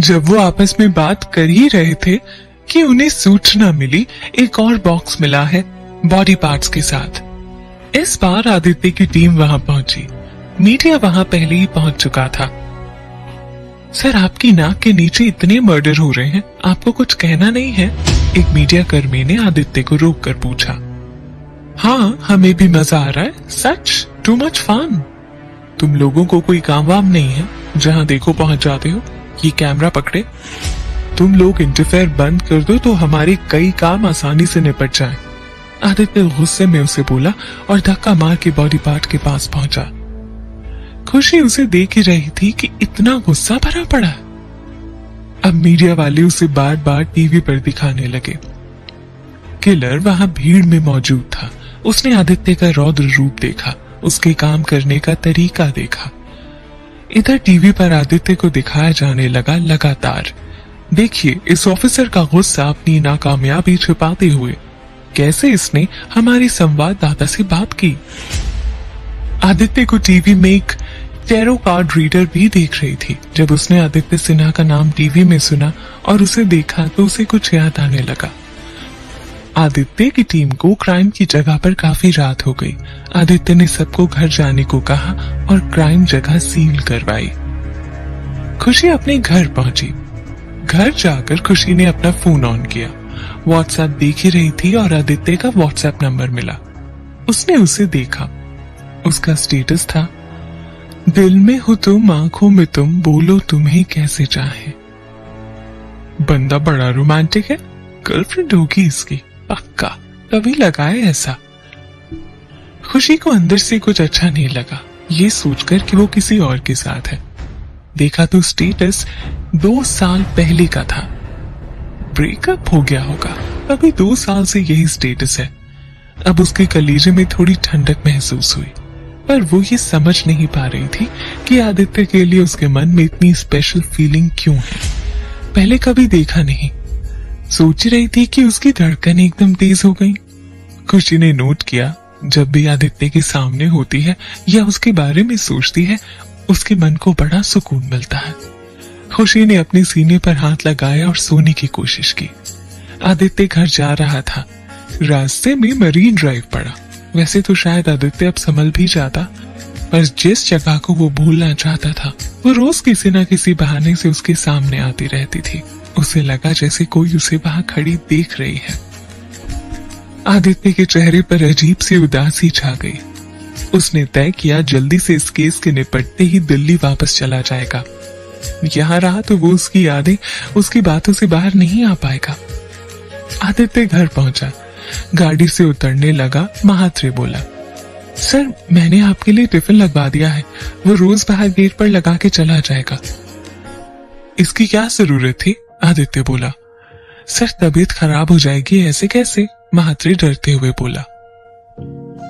जब वो आपस में बात कर ही रहे थे कि उन्हें सूचना मिली, एक और बॉक्स मिला है बॉडी पार्ट्स के साथ। इस बार आदित्य की टीम वहाँ पहुँची। मीडिया वहाँ पहले ही पहुँच चुका था। सर, आपकी नाक के नीचे इतने मर्डर हो रहे हैं, आपको कुछ कहना नहीं है? एक मीडिया कर्मी ने आदित्य को रोक कर पूछा। हाँ हमें भी मज़ा आ रहा है। सच? टू मच फन तुम लोगों को कोई काम वाम नहीं है, जहाँ देखो पहुँच जाते हो। ये कैमरा पकड़े। तुम लोग इंटरफेयर बंद कर दो तो हमारे कई काम आसानी से निपट जाए। आदित्य गुस्से में उसे बोला और धक्का मार के बॉडी पार्ट के पास पहुँचा। खुशी उसे देख ही रही थी कि इतना गुस्सा भरा पड़ा। अब मीडिया वाले उसे बार बार टीवी पर दिखाने लगे। किलर वहाँ भीड़ में मौजूद था। उसने आदित्य का रौद्र रूप देखा। उसके काम करने का तरीका देखा। इधर टीवी पर आदित्य को दिखाया जाने लगा लगातार। देखिए, इस ऑफिसर का गुस्सा अपनी नाकामयाबी छुपाते हुए। कैसे इसने हमारी संवाददाता से बात की? आदित्य को टीवी में एक टेरो कार्ड रीडर भी देख रही थी। जब उसने आदित्य सिन्हा का नाम टीवी में सुना और उसे देखा तो उसे कुछ याद आने लगा। आदित्य की टीम को क्राइम की जगह पर काफ़ी रात हो गई। आदित्य ने सबको घर जाने को कहा और क्राइम जगह सील करवाई। खुशी अपने घर पहुँची। घर जाकर खुशी ने अपना फ़ोन ऑन किया। व्हाट्सएप देख ही रही थी और आदित्य का व्हाट्सएप नंबर मिला। उसने उसे देखा। उसका स्टेटस था, दिल में हो तुम, आँखों में तुम, बोलो तुम्हें कैसे चाहे? बंदा बड़ा रोमांटिक है। गर्लफ्रेंड होगी इसकी। पक्का तभी लगा है ऐसा? खुशी को अंदर से कुछ अच्छा नहीं लगा। ये सोचकर कि वो किसी और के साथ है। देखा तो स्टेटस दो साल पहले का था। ब्रेकअप हो गया होगा। अभी दो साल से यही स्टेटस है। अब उसके कलीजे में थोड़ी ठंडक महसूस हुई। पर वो ये समझ नहीं पा रही थी कि आदित्य के लिए उसके मन में इतनी स्पेशल फीलिंग क्यों है। पहले कभी देखा नहीं। सोच रही थी कि उसकी धड़कन एकदम तेज हो गई। खुशी ने नोट किया, जब भी आदित्य के सामने होती है या उसके बारे में सोचती है, उसके मन को बड़ा सुकून मिलता है। खुशी ने अपने सीने पर हाथ लगाया और सोने की कोशिश की। आदित्य घर जा रहा था। रास्ते में मरीन ड्राइव पड़ा। वैसे तो शायद आदित्य अब संभल भी जाता, पर जिस जगह को वो भूलना चाहता था, वो रोज किसी न किसी बहाने से उसके सामने आती रहती थी। उसे लगा जैसे कोई उसे वहाँ खड़ी देख रही है। आदित्य के चेहरे पर अजीब सी उदासी छा गई। उसने तय किया, जल्दी से इस केस के निपटते ही दिल्ली वापस चला जाएगा। यहाँ रहा तो वो उसकी यादें, उसकी बातों से बाहर नहीं आ पाएगा। आदित्य घर पहुँचा। गाड़ी से उतरने लगा, महात्रे बोला, सर, मैंने आपके लिए टिफ़िन लगवा दिया है। वो रोज बाहर गेट पर लगा के चला जाएगा। इसकी क्या ज़रूरत थी? आदित्य बोला, सर, तबीयत खराब हो जाएगी, ऐसे कैसे? महात्री डरते हुए बोला,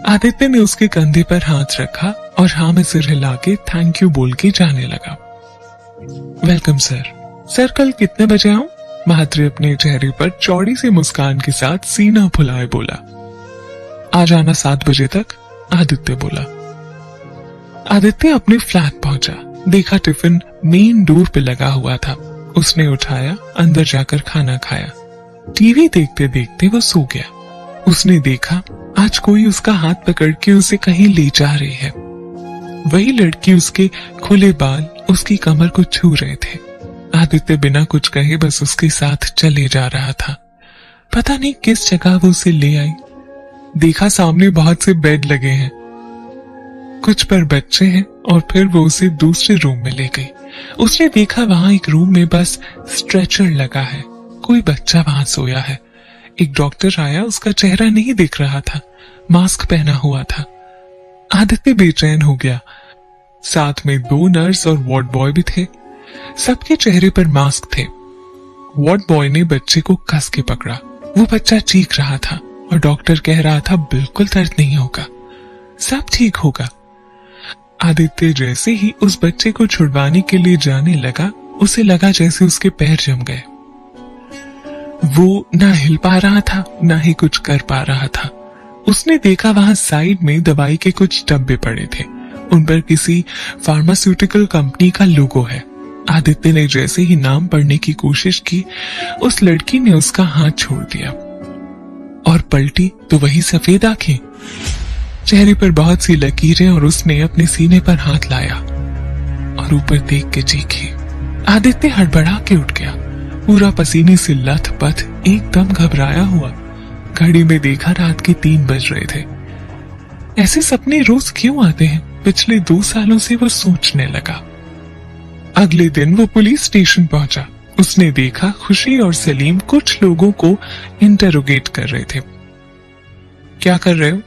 आदित्य ने उसके कंधे पर हाथ रखा और हाँ में सिर हिला के थैंक यू बोल के जाने लगा। वेलकम सर सर, कल कितने बजे आऊँ? महात्रे अपने चेहरे पर चौड़ी सी मुस्कान के साथ सीना फुलाए बोला। आ जाना सात बजे तक, आदित्य बोला। आदित्य अपने फ्लैट पहुँचा। देखा टिफ़िन मेन डोर पे लगा हुआ था। उसने उठाया, अंदर जाकर खाना खाया। टीवी देखते देखते वो सो गया। उसने देखा, आज कोई उसका हाथ पकड़ के उसे कहीं ले जा रही है। वही लड़की उसके खुले बाल, उसकी कमर को छू रहे थे। आदित्य बिना कुछ कहे बस उसके साथ चले जा रहा था। पता नहीं किस जगह वो उसे ले आई। देखा सामने बहुत से बेड लगे हैं। कुछ पर बच्चे हैं और फिर वो उसे दूसरे रूम में ले गई। उसने देखा वहाँ एक रूम में बस स्ट्रेचर लगा है। कोई बच्चा वहाँ सोया है। एक डॉक्टर आया, उसका चेहरा नहीं दिख रहा था। मास्क पहना हुआ था। आदित्य बेचैन हो गया। साथ में दो नर्स और वार्ड बॉय भी थे। सबके चेहरे पर मास्क थे। वार्ड बॉय ने बच्चे को कस के पकड़ा। वो बच्चा चीख रहा था और डॉक्टर कह रहा था, बिल्कुल दर्द नहीं होगा। सब ठीक होगा। आदित्य जैसे ही उस बच्चे को छुड़वाने के लिए जाने लगा, उसे लगा जैसे उसके पैर जम गए। वो ना हिल पा रहा था, ना ही कुछ कर पा रहा था। उसने देखा वहाँ साइड में दवाई के कुछ डब्बे पड़े थे। उन पर किसी फार्मास्यूटिकल कंपनी का लोगो है। आदित्य ने जैसे ही नाम पढ़ने की कोशिश की, उस लड़की ने उसका हाथ छोड़ दिया। और पलटी तो वही सफ़ेद आँखें। चेहरे पर बहुत सी लकीरें और उसने अपने सीने पर हाथ लाया और ऊपर देख के चीखी। आदित्य हड़बड़ा के उठ गया। पूरा पसीने से लथपथ एकदम घबराया हुआ। घड़ी में देखा रात के तीन बज रहे थे। ऐसे सपने रोज क्यों आते हैं? पिछले दो सालों से वो सोचने लगा। अगले दिन वो पुलिस स्टेशन पहुँचा। उसने देखा खुशी और सलीम कुछ लोगों को इंटरोगेट कर रहे थे। क्या कर रहे हो?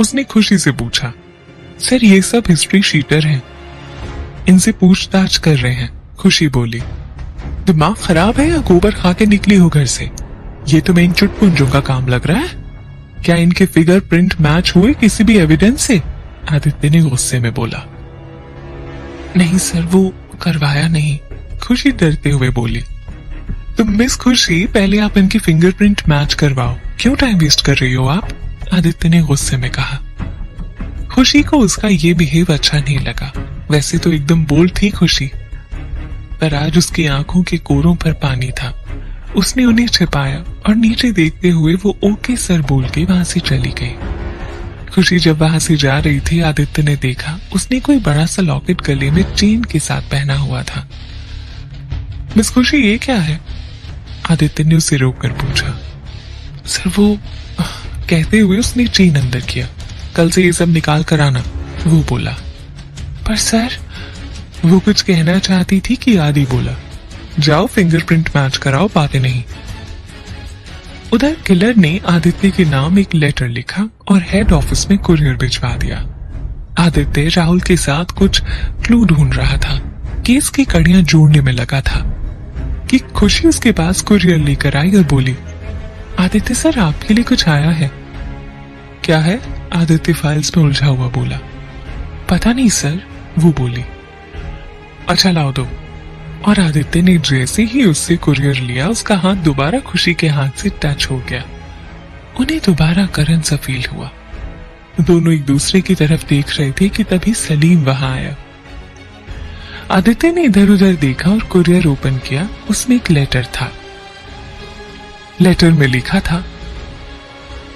उसने खुशी से पूछा, सर, ये सब हिस्ट्री शीटर हैं। इनसे पूछताछ कर रहे हैं, खुशी बोली। दिमाग खराब है या गोबर खा के निकली हो घर से? ये तो मैं इन चुटपुंजों का काम लग रहा है। क्या इनके फिगर प्रिंट मैच हुए किसी भी एविडेंस से? आदित्य ने गुस्से में बोला। नहीं सर, वो करवाया नहीं। खुशी डरते हुए बोली। तो मिस खुशी, पहले आप इनकी फिंगरप्रिंट मैच करवाओ। क्यों टाइम वेस्ट कर रही हो आप? आदित्य ने गुस्से में कहा, खुशी को उसका ये बिहेव अच्छा नहीं लगा। वैसे तो एकदम बोल थी खुशी। पर आज उसकी आँखों के कोरों पर पानी था। उसने उन्हें छिपाया और नीचे देखते हुए वो ओके सर बोल के वहाँ से चली गई। खुशी जब वहाँ से जा रही थी, आदित्य ने देखा, उसने कोई बड़ा सा लॉकेट गले में चेन के साथ पहना हुआ था। मिस खुशी, ये क्या है? आदित्य ने उसे रोक कर पूछा। सर, वो कहते हुए उसने चेन अंदर किया। कल से ये सब निकाल कर आना, वो बोला। पर सर, वो कुछ कहना चाहती थी कि आदि बोला, जाओ फिंगरप्रिंट मैच कराओ, बातें नहीं। उधर किलर ने आदित्य के नाम एक लेटर लिखा और हेड ऑफ़िस में कुरियर भिजवा दिया। आदित्य राहुल के साथ कुछ क्लू ढूंढ रहा था। केस की कड़ियाँ जोड़ने में लगा था कि खुशी उसके पास कुरियर लेकर आई और बोली आदित्य सर, आपके लिए कुछ आया है? क्या है? आदित्य फाइल्स में उलझा हुआ बोला। पता नहीं सर, वो बोली। अच्छा लाओ दो। और आदित्य ने जैसे ही उससे कुरियर लिया, उसका हाथ दोबारा खुशी के हाथ से टच हो गया। उन्हें दोबारा करन सा फील हुआ। दोनों एक दूसरे की तरफ़ देख रहे थे कि तभी सलीम वहाँ आया। आदित्य ने इधर उधर देखा और कुरियर ओपन किया। उसमें एक लेटर था। लेटर में लिखा था,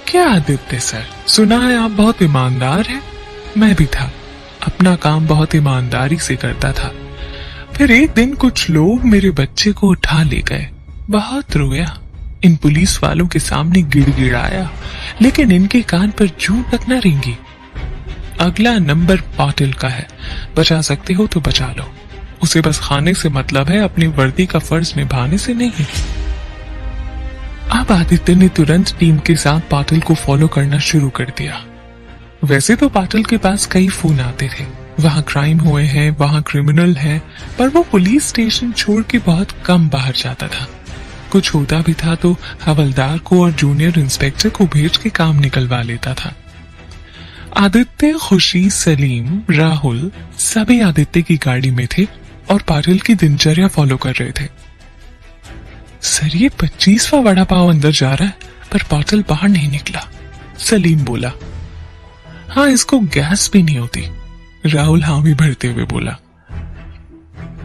क्या आदित्य सर, सुना है आप बहुत ईमानदार हैं? मैं भी था, अपना काम बहुत ईमानदारी से करता था। फिर एक दिन कुछ लोग मेरे बच्चे को उठा ले गए। बहुत रोया, इन पुलिस वालों के सामने गिड़गिड़ाया, लेकिन इनके कान पर जू तक न रेंगी। अगला नंबर पाटिल का है, बचा सकते हो तो बचा लो। उसे बस खाने से मतलब है, अपनी वर्दी का फ़र्ज़ निभाने से नहीं। अब आदित्य ने तुरंत टीम के साथ पाटिल को फॉलो करना शुरू कर दिया। वैसे तो पाटिल के पास कई फ़ोन आते थे। वहाँ क्राइम हुए हैं, वहाँ क्रिमिनल है, पर वो पुलिस स्टेशन छोड़ के बहुत कम बाहर जाता था। कुछ होता भी था तो हवलदार को और जूनियर इंस्पेक्टर को भेज के काम निकलवा लेता था। आदित्य, खुशी, सलीम, राहुल सभी आदित्य की गाड़ी में थे और पाटिल की दिनचर्या फॉलो कर रहे थे। सर, ये पच्चीसवा वड़ा पाव अंदर जा रहा है, पर पाटिल बाहर नहीं निकला। सलीम बोला हाँ इसको गैस भी नहीं होती। राहुल हामी भरते हुए बोला,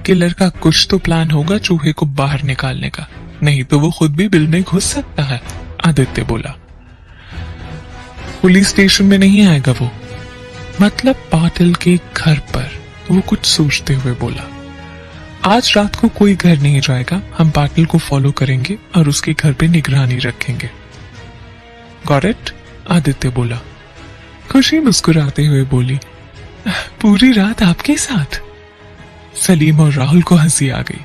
किलर का कुछ तो प्लान होगा चूहे को बाहर निकालने का, नहीं तो वो खुद भी बिल में घुस सकता है, आदित्य बोला। पुलिस स्टेशन में नहीं आएगा वो? मतलब पाटिल के घर पर, वो कुछ सोचते हुए बोला। आज रात को कोई घर नहीं जाएगा। हम पाटिल को फॉलो करेंगे और उसके घर पे निगरानी रखेंगे। गॉट आदित्य बोला। खुशी मुस्कुराते हुए बोली, पूरी रात आपके साथ? सलीम और राहुल को हँसी आ गई।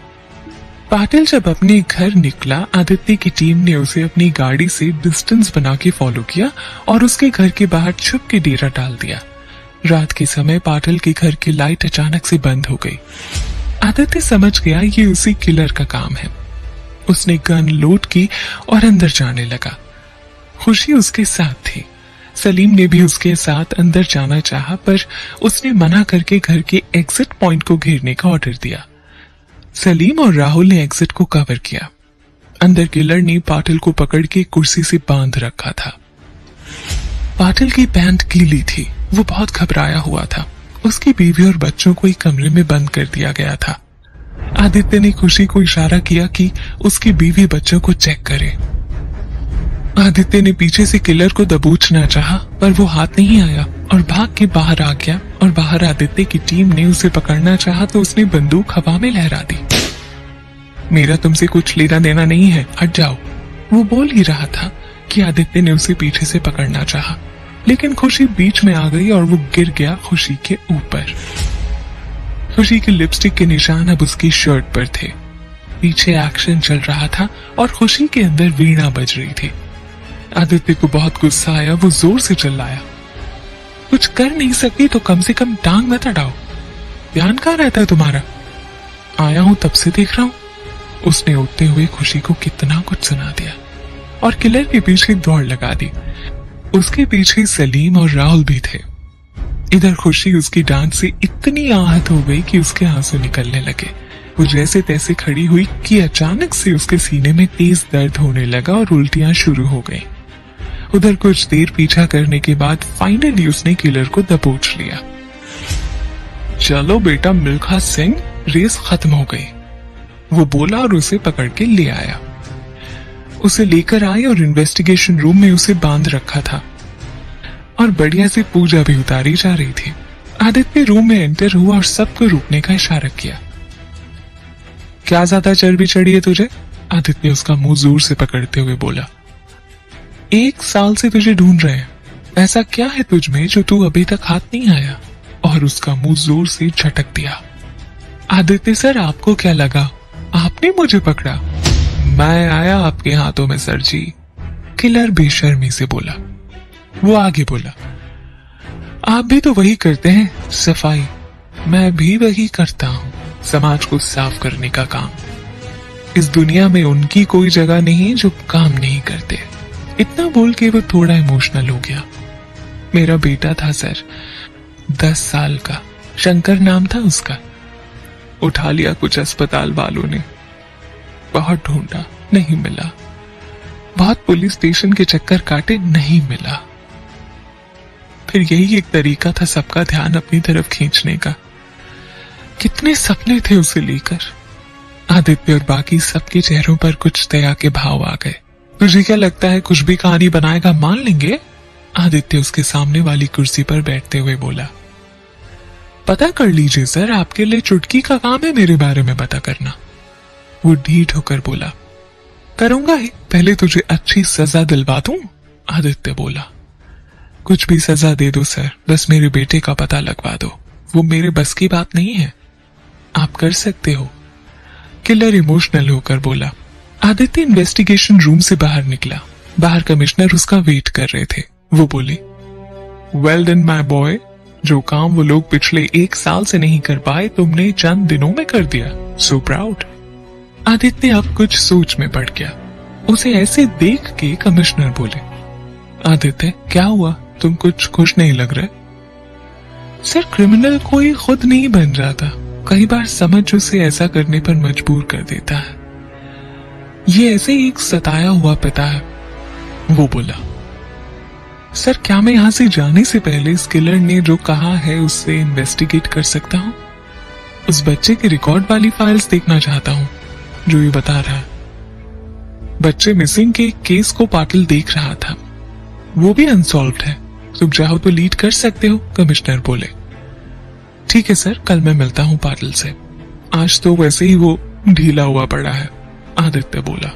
पाटिल जब अपने घर निकला, आदित्य की टीम ने उसे अपनी गाड़ी से डिस्टेंस बना के फॉलो किया और उसके घर के बाहर छुप के डेरा डाल दिया। रात के समय पाटिल के घर की लाइट अचानक से बंद हो गई। आदित्य समझ गया ये उसी किलर का काम है। उसने गन लोड की और अंदर जाने लगा। खुशी उसके साथ थी। सलीम ने भी उसके साथ अंदर जाना चाहा, पर उसने मना करके घर के एग्जिट पॉइंट को घेरने का ऑर्डर दिया। सलीम और राहुल ने एग्जिट को कवर किया। अंदर किलर ने पाटिल को पकड़ के कुर्सी से बाँध रखा था। पाटिल की पैंट गीली थी। वो बहुत घबराया हुआ था। उसकी बीवी और बच्चों को एक कमरे में बंद कर दिया गया था। आदित्य ने खुशी को इशारा किया कि उसकी बीवी बच्चों को चेक करे। आदित्य ने पीछे से किलर को दबोचना चाहा, पर वो हाथ नहीं आया और भाग के बाहर आ गया और बाहर आदित्य की टीम ने उसे पकड़ना चाहा तो उसने बंदूक हवा में लहरा दी। मेरा तुमसे कुछ लेना देना नहीं है हट जाओ। वो बोल ही रहा था कि आदित्य ने उसे पीछे से पकड़ना चाहा, लेकिन खुशी बीच में आ गई और वो गिर गया खुशी के ऊपर। खुशी के लिपस्टिक के निशान अब उसकी शर्ट पर थे। पीछे एक्शन चल रहा था और खुशी के अंदर वीणा बज रही थी। आदित्य को बहुत गुस्सा आया, वो ज़ोर से चिल्लाया। कुछ कर नहीं सकती तो कम से कम टांग मत अड़ाओ ध्यान कहाँ रहता है तुम्हारा? आया हूँ, तब से देख रहा हूँ। उसने उठते हुए खुशी को कितना कुछ सुना दिया और किलर के पीछे दौड़ लगा दी। उसके पीछे सलीम और राहुल भी थे। इधर खुशी उसकी डांट से इतनी आहत हो गई कि उसके आँसू निकलने लगे। वो जैसे तैसे खड़ी हुई कि अचानक से उसके सीने में तेज दर्द होने लगा और उल्टियाँ शुरू हो गई। उधर कुछ देर पीछा करने के बाद फाइनली उसने किलर को दबोच लिया। चलो बेटा, मिल्खा सिंह, रेस खत्म हो गई। वो बोला और उसे पकड़ के ले आया। उसे लेकर आए और इन्वेस्टिगेशन रूम में उसे बाँध रखा था। और बढ़िया से पूजा भी उतारी जा रही थी। आदित्य रूम में एंटर हुआ और सबको रुकने का इशारा किया। क्या ज़्यादा चर्बी चढ़ी है तुझे? आदित्य उसका मुँह ज़ोर से पकड़ते हुए बोला। एक साल से तुझे ढूंढ रहे हैं। ऐसा क्या है तुझ में जो तू अभी तक हाथ नहीं आया? और उसका मुँह ज़ोर से झटक दिया। आदित्य, सर, आपको क्या लगा? आपने मुझे पकड़ा। मैं आया आपके हाथों में, सर जी। किलर बेशर्मी से बोला। वो आगे बोला, आप भी तो वही करते हैं, सफ़ाई। मैं भी वही करता हूँ, समाज को साफ़ करने का काम। इस दुनिया में उनकी कोई जगह नहीं जो काम नहीं करते। इतना बोल के वो थोड़ा इमोशनल हो गया। मेरा बेटा था, सर, दस साल का। शंकर नाम था उसका। उठा लिया कुछ अस्पताल वालों ने। बहुत ढूंढा, नहीं मिला। बहुत पुलिस स्टेशन के चक्कर काटे, नहीं मिला। फिर यही एक तरीका था सबका ध्यान अपनी तरफ़ खींचने का। कितने सपने थे उसे लेकर। आदित्य और बाकी सबके चेहरों पर कुछ दया के भाव आ गए। तुझे क्या लगता है कुछ भी कहानी बनाएगा, मान लेंगे? आदित्य उसके सामने वाली कुर्सी पर बैठते हुए बोला, पता कर लीजिए सर, आपके लिए चुटकी का काम है मेरे बारे में पता करना। वो ढीठ होकर बोला, करूँगा ही। पहले तुझे अच्छी सजा दिलवा दू, आदित्य बोला। कुछ भी सजा दे दो, सर। बस मेरे बेटे का पता लगवा दो। वो मेरे बस की बात नहीं है। आप कर सकते हो। किलर इमोशनल होकर बोला। आदित्य इन्वेस्टिगेशन रूम से बाहर निकला। बाहर कमिश्नर उसका वेट कर रहे थे। वो बोले वेल डन माई बॉय जो काम वो लोग पिछले एक साल से नहीं कर पाए, तुमने चंद दिनों में कर दिया। सो so प्राउड आदित्य अब कुछ सोच में पड़ गया। उसे ऐसे देख के कमिश्नर बोले, आदित्य, क्या हुआ? तुम कुछ खुश नहीं लग रहे? सर क्रिमिनल कोई खुद नहीं बन रहा था कई बार समझ उसे ऐसा करने पर मजबूर कर देता है। ये ऐसे एक सताया हुआ पिता है, वो बोला। सर, क्या मैं यहाँ से जाने से पहले स्किलर ने जो कहा है उससे इन्वेस्टिगेट कर सकता हूँ? उस बच्चे के रिकॉर्ड वाली फाइल्स देखना चाहता हूँ। जो ये बता रहा है। बच्चे मिसिंग के केस को पाटिल देख रहा था। वो भी अनसॉल्व है। तुम चाहो तो लीड कर सकते हो कमिश्नर बोले। ठीक है सर कल मैं मिलता हूँ पाटिल से। आज तो वैसे ही वो ढीला हुआ पड़ा है, आदित्य बोला।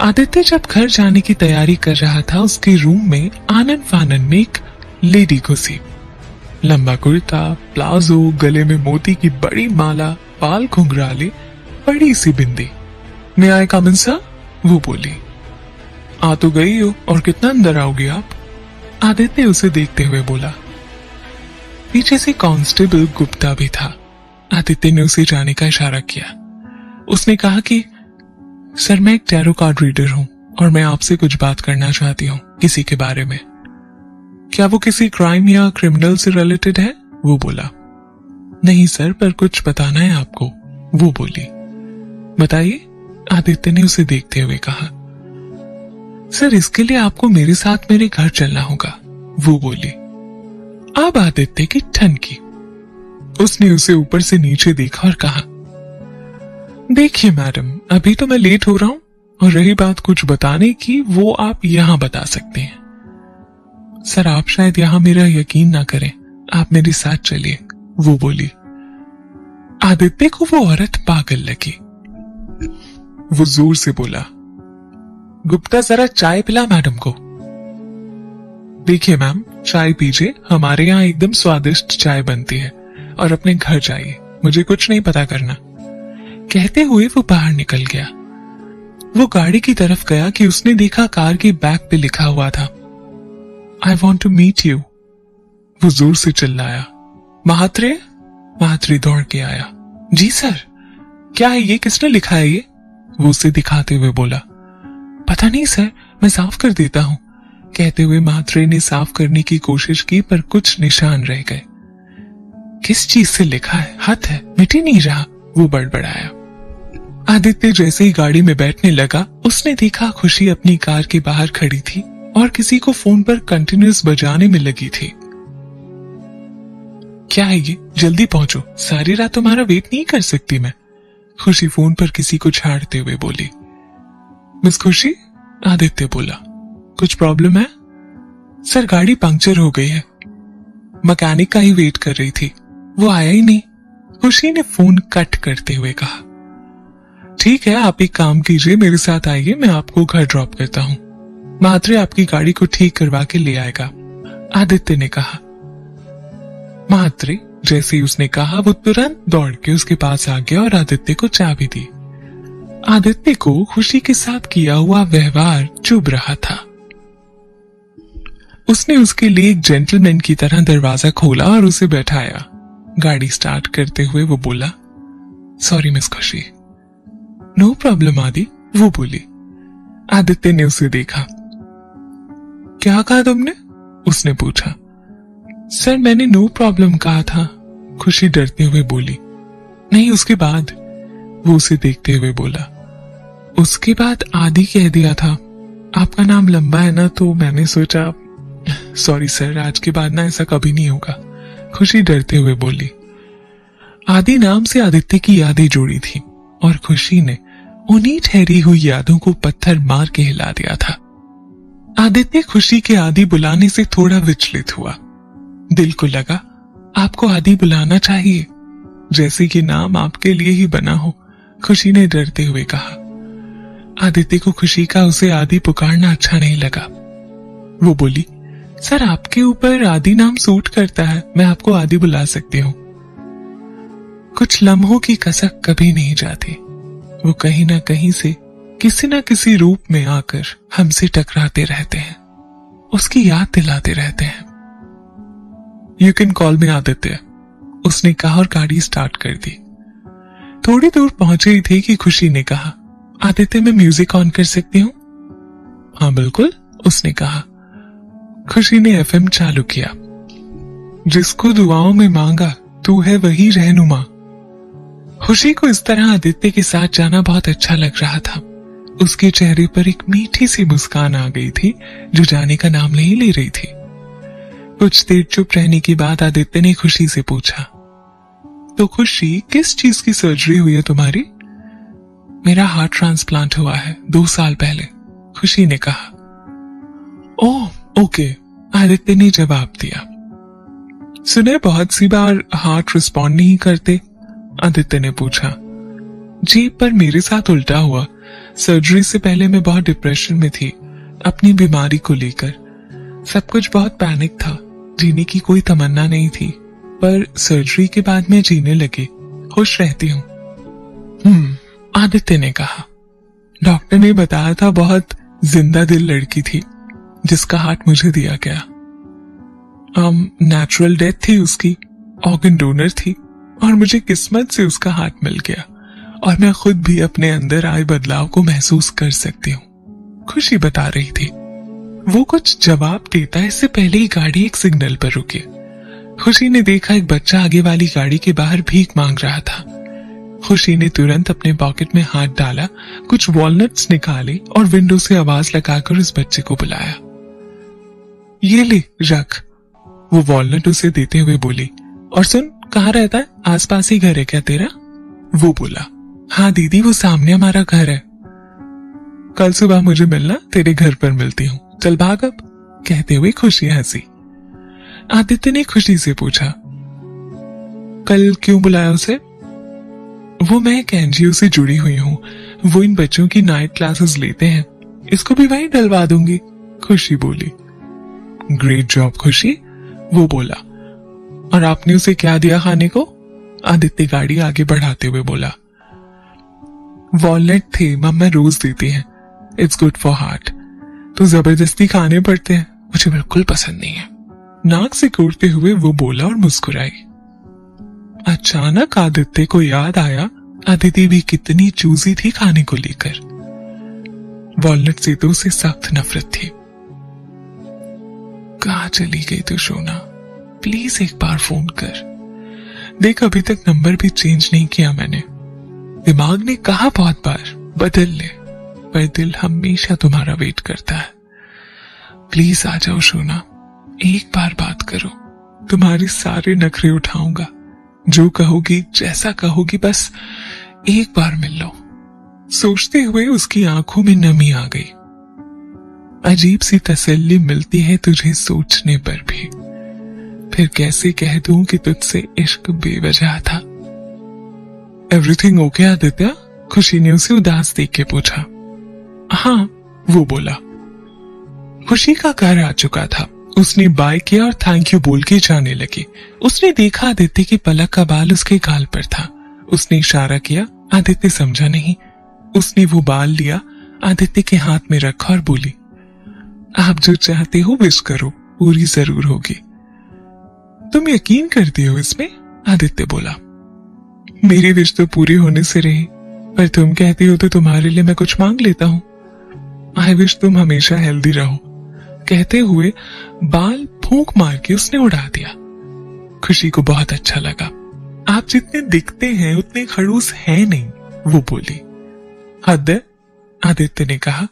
आदित्य जब घर जाने की तैयारी कर रहा था, उसके रूम में आनंद फानन में एक लेडी घुसी। लंबा कुर्ता, प्लाजो, गले में मोती की बड़ी माला, बाल घुंघराले बड़ी सी बिंदी। मैं आए कामिन सा वो बोली। आ तो गई हो, और कितना अंदर आओगे आप? आदित्य उसे देखते हुए बोला। पीछे से कांस्टेबल गुप्ता भी था। आदित्य ने उसे जाने का इशारा किया। उसने कहा कि, सर, मैं एक टैरो कार्ड रीडर हूँ, और मैं आपसे कुछ बात करना चाहती हूँ, किसी के बारे में। क्या वो किसी क्राइम या क्रिमिनल से रिलेटेड है? वो बोला। नहीं, सर, पर कुछ बताना है आपको, वो बोली। बताइए, आदित्य ने उसे देखते हुए कहा, सर, इसके लिए आपको मेरे साथ मेरे घर चलना होगा, वो बोली। अब आदित्य की ठन की। उसने उसे ऊपर से नीचे देखा और कहा, देखिए मैडम, अभी तो मैं लेट हो रहा हूँ और रही बात कुछ बताने की, वो आप यहाँ बता सकते हैं। सर, आप शायद यहाँ मेरा यकीन ना करें, आप मेरे साथ चलिए, वो बोली। आदित्य को वो औरत पागल लगी। वो ज़ोर से बोला, गुप्ता, जरा चाय पिला मैडम को। देखिए मैम, चाय पीजिए, हमारे यहाँ एकदम स्वादिष्ट चाय बनती है, और अपने घर जाइए, मुझे कुछ नहीं पता करना। कहते हुए वो बाहर निकल गया। वो गाड़ी की तरफ़ गया कि उसने देखा कार की बैक पे लिखा हुआ था I want to meet you वो ज़ोर से चिल्लाया महात्रे महात्रे दौड़ के आया। जी सर, क्या है ये, किसने लिखा है ये? वो उसे दिखाते हुए बोला, पता नहीं सर, मैं साफ़ कर देता हूँ। कहते हुए महात्रे ने साफ़ करने की कोशिश की, पर कुछ निशान रह गए। किस चीज़ से लिखा है? हाथ है, मिट नहीं रहा, वो बड़बड़ाया। आदित्य जैसे ही गाड़ी में बैठने लगा, उसने देखा खुशी अपनी कार के बाहर खड़ी थी और किसी को फ़ोन पर कंटिन्यूस बजाने में लगी थी। क्या है ये? जल्दी पहुंचो। सारी रात तुम्हारा वेट नहीं कर सकती मैं। खुशी फ़ोन पर किसी को छाड़ते हुए बोली, मिस खुशी? आदित्य बोला, कुछ प्रॉब्लम है? सर, गाड़ी पंक्चर हो गई है। मैकेनिक का ही वेट कर रही थी, वो आया ही नहीं। खुशी ने फ़ोन कट करते हुए कहा, ठीक है, आप एक काम कीजिए, मेरे साथ आइए, मैं आपको घर ड्रॉप करता हूँ। मात्रे आपकी गाड़ी को ठीक करवा के ले आएगा। आदित्य ने कहा महात्रे जैसे ही उसने कहा, वो तुरंत दौड़ के उसके पास आ गया और आदित्य को चाबी दी। आदित्य को खुशी के साथ किया हुआ व्यवहार चुभ रहा था। उसने उसके लिए एक जेंटलमैन की तरह दरवाज़ा खोला और उसे बैठाया। गाड़ी स्टार्ट करते हुए वो बोला sorry miss Khushi no problem Adi, वो बोली। आदित्य ने उसे देखा। क्या कहा तुमने? उसने पूछा। सर, मैंने नो प्रॉब्लम कहा था। खुशी डरते हुए बोली। नहीं, उसके बाद। वो उसे देखते हुए बोला। उसके बाद आदि कह दिया था, आपका नाम लंबा है ना तो मैंने सोचा, सॉरी सर, आज के बाद ना ऐसा कभी नहीं होगा। खुशी डरते हुए बोली। आदि नाम से आदित्य की यादें जुड़ी थी, और खुशी ने उन्हीं ठहरी हुई यादों को पत्थर मार के हिला दिया था। आदित्य खुशी के आदि बुलाने से थोड़ा विचलित हुआ। दिल को लगा, आपको आदि बुलाना चाहिए। जैसे कि नाम आपके लिए ही बना हो, खुशी ने डरते हुए कहा। आदित्य को खुशी का उसे आदि पुकारना अच्छा नहीं लगा। वो बोली, सर, आपके ऊपर आदि नाम सूट करता है, मैं आपको आदि बुला सकती हूँ। कुछ लम्हों की कसक कभी नहीं जाती। वो कहीं ना कहीं से किसी ना किसी रूप में आकर हमसे टकराते रहते हैं। उसकी याद दिलाते रहते हैं। यू कैन कॉल में आदित्य उसने कहा और गाड़ी स्टार्ट कर दी। थोड़ी दूर पहुँचे ही थे कि खुशी ने कहा, आदित्य, मैं म्यूज़िक ऑन कर सकती हूँ? हाँ बिल्कुल, उसने कहा। खुशी ने एफएम चालू किया। जिसको दुआओं में मांगा, तू है वही रहनुमा। खुशी को इस तरह आदित्य के साथ जाना बहुत अच्छा लग रहा था। उसके चेहरे पर एक मीठी सी मुस्कान आ गई थी, जो जाने का नाम नहीं ले रही थी। कुछ देर चुप रहने के बाद आदित्य ने खुशी से पूछा तो खुशी, किस चीज़ की सर्जरी हुई है तुम्हारी? मेरा हार्ट ट्रांसप्लांट हुआ है, दो साल पहले, खुशी ने कहा। ओह, ओके, आदित्य ने जवाब दिया। सुने, बहुत सी बार हार्ट रिस्पॉन्ड नहीं करते, आदित्य ने पूछा। जी पर मेरे साथ उल्टा हुआ सर्जरी से पहले मैं बहुत डिप्रेशन में थी, अपनी बीमारी को लेकर। सब कुछ बहुत पैनिक था जीने की कोई तमन्ना नहीं थी, पर सर्जरी के बाद मैं जीने लगी, खुश रहती हूँ। हम्म आदित्य ने कहा। डॉक्टर ने बताया था बहुत ज़िंदा दिल लड़की थी, जिसका हार्ट मुझे दिया गया। नेचुरल डेथ थी उसकी ऑर्गन डोनर थी, और मुझे किस्मत से उसका हार्ट मिल गया, और मैं खुद भी अपने अंदर आए बदलाव को महसूस कर सकती हूँ। खुशी बता रही थी। वो कुछ जवाब देता इससे पहले ही गाड़ी एक सिग्नल पर रुकी। खुशी ने देखा एक बच्चा आगे वाली गाड़ी के बाहर भीख मांग रहा था। खुशी ने तुरंत अपने पॉकेट में हाथ डाला, कुछ वॉलनट्स निकाले और विंडो से आवाज़ लगाकर उस बच्चे को बुलाया। ये ले, रख। वो वॉलनट उसे देते हुए बोली, और सुन, कहाँ रहता है? आसपास ही घर है क्या तेरा? वो बोला हाँ दीदी, वो सामने हमारा घर है। कल सुबह मुझे मिलना, तेरे घर पर मिलती हूँ। चल भाग अब कहते हुए खुशी हँसी। आदित्य ने खुशी से पूछा, कल क्यों बुलाया उसे? वो मैं एक एनजीओ से जुड़ी हुई हूँ। वो इन बच्चों की नाइट क्लासेस लेते हैं। इसको भी वहीं डलवा दूँगी। खुशी बोली। ग्रेट जॉब खुशी, वो बोला। और आपने उसे क्या दिया खाने को? आदित्य गाड़ी आगे बढ़ाते हुए बोला। वॉलनट थे मम्मा रोज देती हैं। इट्स गुड फॉर हार्ट तो ज़बरदस्ती खाने पड़ते हैं। मुझे बिल्कुल पसंद नहीं है। नाक से कूटते हुए वो बोला और मुस्कुराई। अचानक आदित्य को याद आया अदिति भी कितनी चूजी थी खाने को लेकर। वॉलनट से तो उसे सख्त नफरत थी। कहा चली गई तो सोना? प्लीज़ एक बार फ़ोन कर। देख, अभी तक नंबर भी चेंज नहीं किया मैंने। दिमाग ने कहा बहुत बार, बदल ले। पर दिल हमेशा तुम्हारा वेट करता है। प्लीज़ आ जाओ, सोना। एक बार बात करो। तुम्हारे सारे नखरे उठाऊँगा। जो कहोगी, जैसा कहोगी, बस एक बार मिल लो। सोचते हुए उसकी आँखों में नमी आ गई। अजीब सी तसल्ली मिलती है तुझे सोचने पर भी। फिर कैसे कह दूँ कि तुझसे इश्क बेवजह था? Everything okay Aditya? खुशी ने उसे उदास देख के पूछा। हाँ वो बोला। खुशी का घर आ चुका था। उसने बाय किया और थैंक यू बोल के जाने लगी। उसने देखा आदित्य की पलक का बाल उसके गाल पर था। उसने इशारा किया, आदित्य समझा नहीं। उसने वो बाल लिया, आदित्य के हाथ में रखा और बोली, आप जो चाहते हो विश करो, पूरी ज़रूर होगी। तुम यकीन करती हो इसमें? आदित्य बोला, मेरी विश तो पूरी होने से रही, पर तुम कहती हो तो तुम्हारे लिए मैं कुछ मांग लेता हूँ। आई विश तुम हमेशा हेल्दी रहो। कहते हुए बाल फूंक मार के उसने उड़ा दिया। खुशी को बहुत अच्छा लगा। आप जितने दिखते हैं, उतने खड़ूस हैं नहीं, वो बोली। हद आदित्य ने कहा,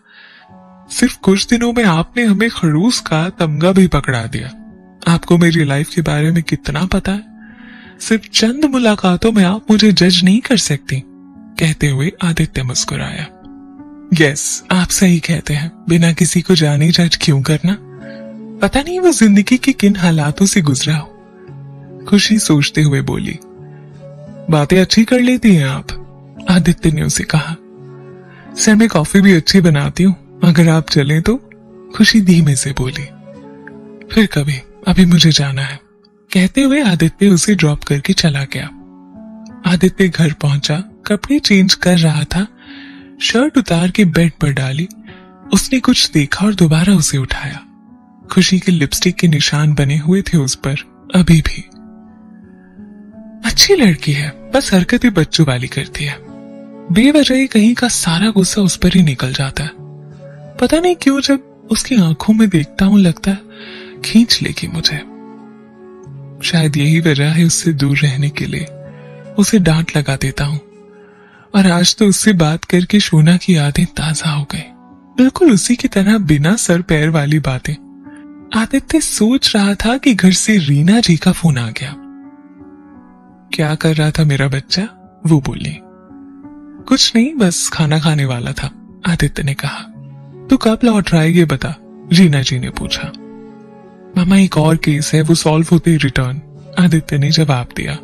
सिर्फ़ कुछ दिनों में आपने हमें खड़ूस का तमगा भी पकड़ा दिया। आपको मेरी लाइफ के बारे में कितना पता है? सिर्फ़ चंद मुलाकातों में आप मुझे जज नहीं कर सकती, कहते हुए आदित्य मुस्कुराया। यस आप सही कहते हैं। बिना किसी को जाने जज क्यों करना? पता नहीं वो ज़िंदगी के किन हालातों से गुजरा हो। खुशी सोचते हुए बोली, बातें अच्छी कर लेती हैं आप, आदित्य ने उसे कहा। सर, मैं कॉफ़ी भी अच्छी बनाती हूँ। अगर आप चलें तो? खुशी धीमे से बोली, फिर कभी, अभी मुझे जाना है। कहते हुए आदित्य उसे ड्रॉप करके चला गया। आदित्य घर पहुँचा, कपड़े चेंज कर रहा था। शर्ट उतार के बेड पर डाली। उसने कुछ देखा और दोबारा उसे उठाया। खुशी के लिपस्टिक के निशान बने हुए थे उस पर। अभी भी। अच्छी लड़की है, बस हरकतें बच्चों वाली करती है। बेवजह कहीं का सारा गुस्सा उस पर ही निकल जाता है। पता नहीं क्यों जब उसकी आँखों में देखता हूँ, लगता है, खींच लेगी मुझे। शायद यही वजह है उससे दूर रहने के लिए। उसे डांट लगा देता हूँ। और आज तो उससे बात करके सोना की यादें ताज़ा हो गई। बिल्कुल उसी की तरह बिना सर पैर वाली बातें। आदित्य सोच रहा था कि घर से रीना जी का फ़ोन आ गया। क्या कर रहा था मेरा बच्चा? वो बोली। कुछ नहीं, बस खाना खाने वाला था, आदित्य ने कहा। तू कब लौट रहा है ये बता? रीना जी ने पूछा। मामा, एक और केस है, वो सॉल्व होते ही रिटर्न, आदित्य ने जवाब दिया।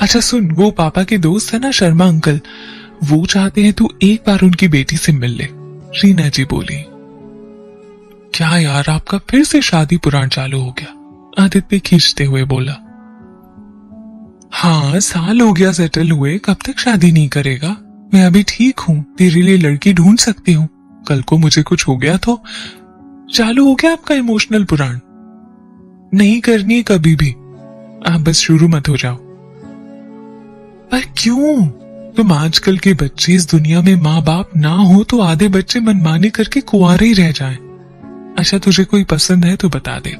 अच्छा सुन, वो पापा के दोस्त है ना शर्मा अंकल। वो चाहते हैं तू एक बार उनकी बेटी से मिल ले। रीना जी बोली, क्या यार, आपका फिर से शादी पुराण चालू हो गया? आदित्य खींचते हुए बोला हाँ साल हो गया सेटल हुए, कब तक शादी नहीं करेगा? मैं अभी ठीक हूँ, तेरे लिए लड़की ढूंढ सकती हूँ। कल को मुझे कुछ हो गया तो चालू हो गया आपका इमोशनल पुराण? नहीं करनी कभी भी। आप बस शुरू मत हो जाओ। पर क्यों? तुम आजकल के बच्चे इस दुनिया में माँ बाप ना हो तो आधे बच्चे मनमानी करके कुआरे ही रह जाएँ। अच्छा तुझे कोई पसंद है तो बता दे।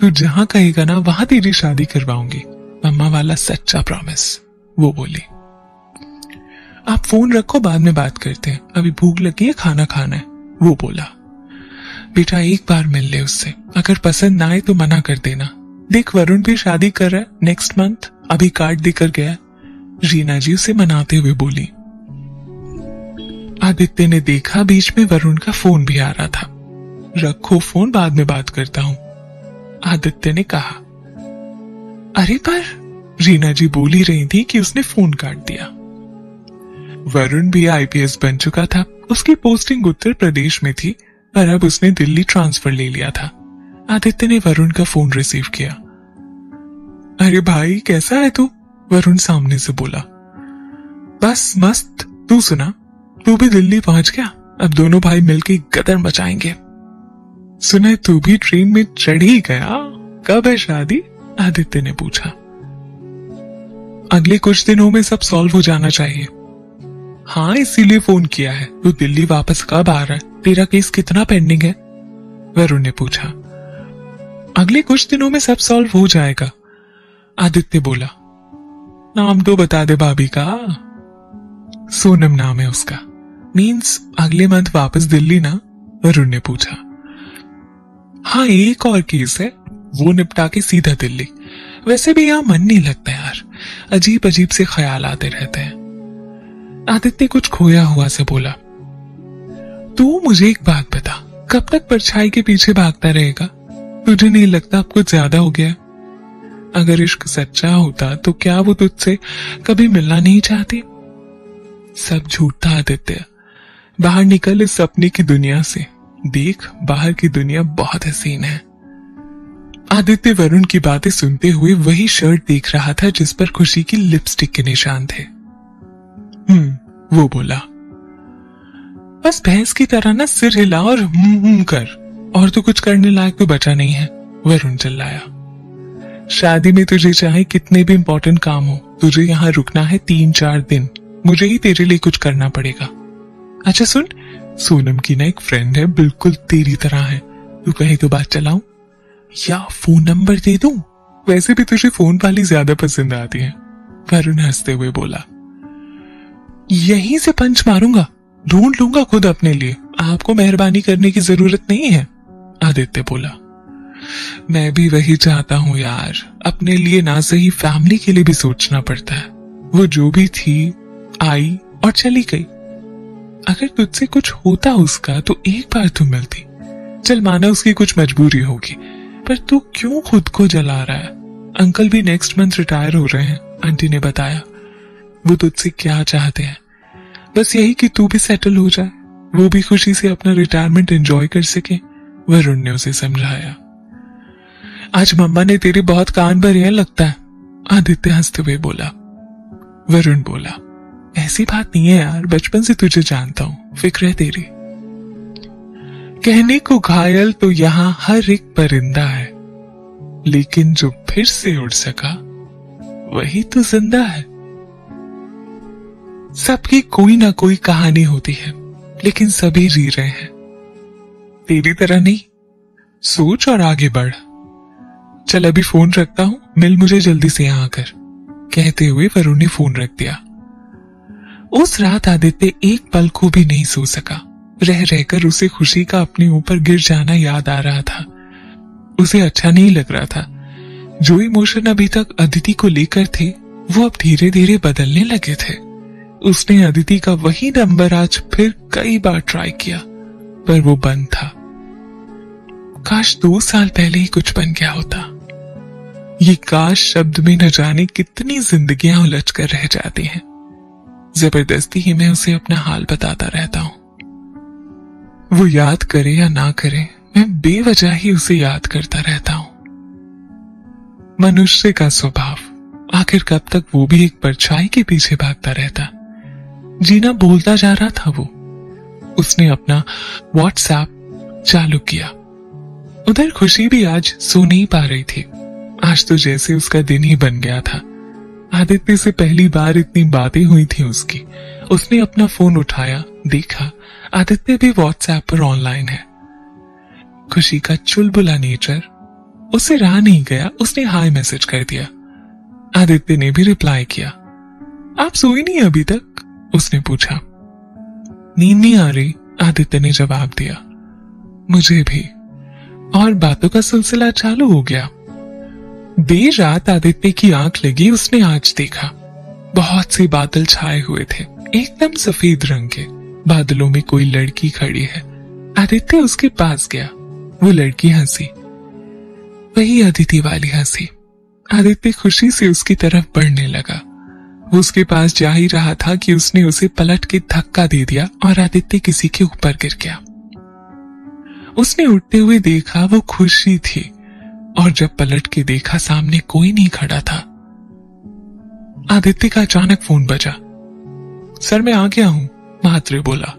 तू जहाँ कहेगा ना, वहाँ तेरी शादी करवाऊँगी। मम्मा वाला सच्चा प्रॉमिस वो बोली। आप फ़ोन रखो, बाद में बात करते हैं। अभी भूख लगी है, खाना खाना है। वो बोला। बेटा, एक बार मिल ले उससे। अगर पसंद ना आए तो मना कर देना। देख, वरुण भी शादी कर रहा है नेक्स्ट मंथ अभी कार्ड देकर गया रीना जी उसे मनाते हुए बोली, आदित्य ने देखा बीच में वरुण का फ़ोन भी आ रहा था। रखो फ़ोन, बाद में बात करता हूँ। आदित्य ने कहा, अरे, पर रीना जी बोल ही रही थी कि उसने फ़ोन काट दिया। वरुण भी आईपीएस बन चुका था। उसकी पोस्टिंग उत्तर प्रदेश में थी, पर अब उसने दिल्ली ट्रांसफ़र ले लिया था। आदित्य ने वरुण का फ़ोन रिसीव किया। अरे भाई, कैसा है तू? वरुण सामने से बोला, बस मस्त, तू सुना, तू भी दिल्ली पहुँच गया? अब दोनों भाई मिलके गदर मचाएँगे। सुना, तू भी ट्रेन में चढ़ ही गया? कब है शादी? आदित्य ने पूछा। अगले कुछ दिनों में सब सॉल्व हो जाना चाहिए। हाँ इसीलिए फ़ोन किया है। तू दिल्ली वापस कब आ रहा है? तेरा केस कितना पेंडिंग है? वरुण ने पूछा। अगले कुछ दिनों में सब सॉल्व हो जाएगा, आदित्य बोला। नाम तो बता दे भाभी का। सोनम नाम है उसका। मीन्स अगले मंथ वापस दिल्ली ना? वरुण ने पूछा। हाँ एक और केस है। वो निपटा के सीधा दिल्ली। वैसे भी यहाँ मन नहीं लगता यार। अजीब अजीब से ख्याल आते रहते हैं। आदित्य कुछ खोया हुआ से बोला, तू मुझे एक बात बता। कब तक परछाई के पीछे भागता रहेगा? तुझे नहीं लगता अब कुछ ज़्यादा हो गया अगर इश्क सच्चा होता तो क्या वो तुझसे कभी मिलना नहीं चाहती? सब झूठ था आदित्य। बाहर निकल इस सपने की दुनिया से। देख, बाहर की दुनिया बहुत हसीन है। आदित्य वरुण की बातें सुनते हुए वही शर्ट देख रहा था, जिस पर खुशी की लिपस्टिक के निशान थे। हम्म वो बोला, बस भैंस की तरह ना सिर हिला और हम्म कर। और तो कुछ करने लायक तो बचा नहीं है, वरुण चिल्लाया। शादी में तुझे चाहे कितने भी इंपॉर्टेंट काम हो, तुझे यहाँ रुकना है तीन चार दिन। मुझे ही तेरे लिए कुछ करना पड़ेगा। अच्छा सुन, सोनम की ना एक फ्रेंड है, बिल्कुल तेरी तरह है। तू कहे तो बात चलाऊं? या फ़ोन नंबर दे दू? वैसे भी तुझे फ़ोन वाली ज़्यादा पसंद आती है, वरुण हँसते हुए बोला। यहीं से पंच मारूँगा, ढूंढ लूँगा खुद अपने लिए। आपको मेहरबानी करने की ज़रूरत नहीं है, आदित्य बोला। मैं भी वही चाहता हूँ यार। अपने लिए ना सही फैमिली के लिए भी सोचना पड़ता है। वो जो भी थी, आई और चली गई। अगर तुझसे कुछ होता उसका तो एक बार तू मिलती। चल माना उसकी कुछ मजबूरी होगी। पर तू क्यों खुद को जला रहा है? अंकल भी नेक्स्ट मंथ रिटायर हो रहे हैं, आंटी ने बताया। वो तुझसे क्या चाहते हैं? बस यही कि तू भी सेटल हो जाए। वो भी खुशी से अपना रिटायरमेंट एंजॉय कर सके, वरुण ने उसे समझाया। आज मम्मा ने तेरी बहुत कान भरे हैं, लगता है। आदित्य हँसते हुए बोला, वरुण बोला, ऐसी बात नहीं है यार, बचपन से तुझे जानता हूँ, फ़िक्र है तेरी। कहने को घायल तो यहाँ हर एक परिंदा है, लेकिन जो फिर से उड़ सका, वही तो ज़िंदा है। सबकी कोई ना कोई कहानी होती है, लेकिन सभी जी रहे हैं। तेरी तरह नहीं, सोच और आगे बढ़। चल अभी फ़ोन रखता हूँ। मिल मुझे जल्दी से यहाँ आकर। कहते हुए वरुण ने फ़ोन रख दिया। उस रात आदित्य एक पल को भी नहीं सो सका। रह रहकर उसे खुशी का अपने ऊपर गिर जाना याद आ रहा था। उसे अच्छा नहीं लग रहा था। जो इमोशन अभी तक अदिति को लेकर थे, वो अब धीरे धीरे बदलने लगे थे। उसने अदिति का वही नंबर आज फिर कई बार ट्राई किया, पर वो बंद था। काश दो साल पहले ही कुछ बन गया होता। ये काश शब्द में न जाने कितनी जिंदगियाँ उलझ कर रह जाती हैं। ज़बरदस्ती ही मैं उसे अपना हाल बताता रहता हूँ। वो याद करे या ना करे, मैं बेवजह ही उसे याद करता रहता हूँ। मनुष्य का स्वभाव, आखिर कब तक वो भी एक परछाई के पीछे भागता रहता? जीना बोलता जा रहा था वो। उसने अपना व्हाट्सएप चालू किया। उधर खुशी भी आज सो नहीं पा रही थी। आज तो जैसे उसका दिन ही बन गया था। आदित्य से पहली बार इतनी बातें हुई थी उसकी। उसने अपना फ़ोन उठाया, देखा, आदित्य भी व्हाट्सएप पर ऑनलाइन है। खुशी का चुलबुला नेचर, उसे रहा नहीं गया, उसने हाय मैसेज कर दिया। आदित्य ने भी रिप्लाई किया। आप सोई नहीं अभी तक? उसने पूछा। नींद नहीं आ रही? आदित्य ने जवाब दिया। मुझे भी। और बातों का सिलसिला चालू हो गया। देर रात आदित्य की आँख लगी, उसने आज देखा। बहुत से बादल छाए हुए थे, एकदम सफ़ेद रंग के। बादलों में कोई लड़की खड़ी है। आदित्य उसके पास गया। वो लड़की हँसी। वही अदिति वाली हँसी। आदित्य खुशी से उसकी तरफ़ बढ़ने लगा। वो उसके पास जा ही रहा था कि उसने उसे पलट के धक्का दे दिया और आदित्य किसी के ऊपर गिर गया। उसने उठते हुए देखा, वो खुशी थी। और जब पलट के देखा सामने कोई नहीं खड़ा था, आदित्य का अचानक फ़ोन बजा। सर, मैं आ गया हूँ महात्रे बोला।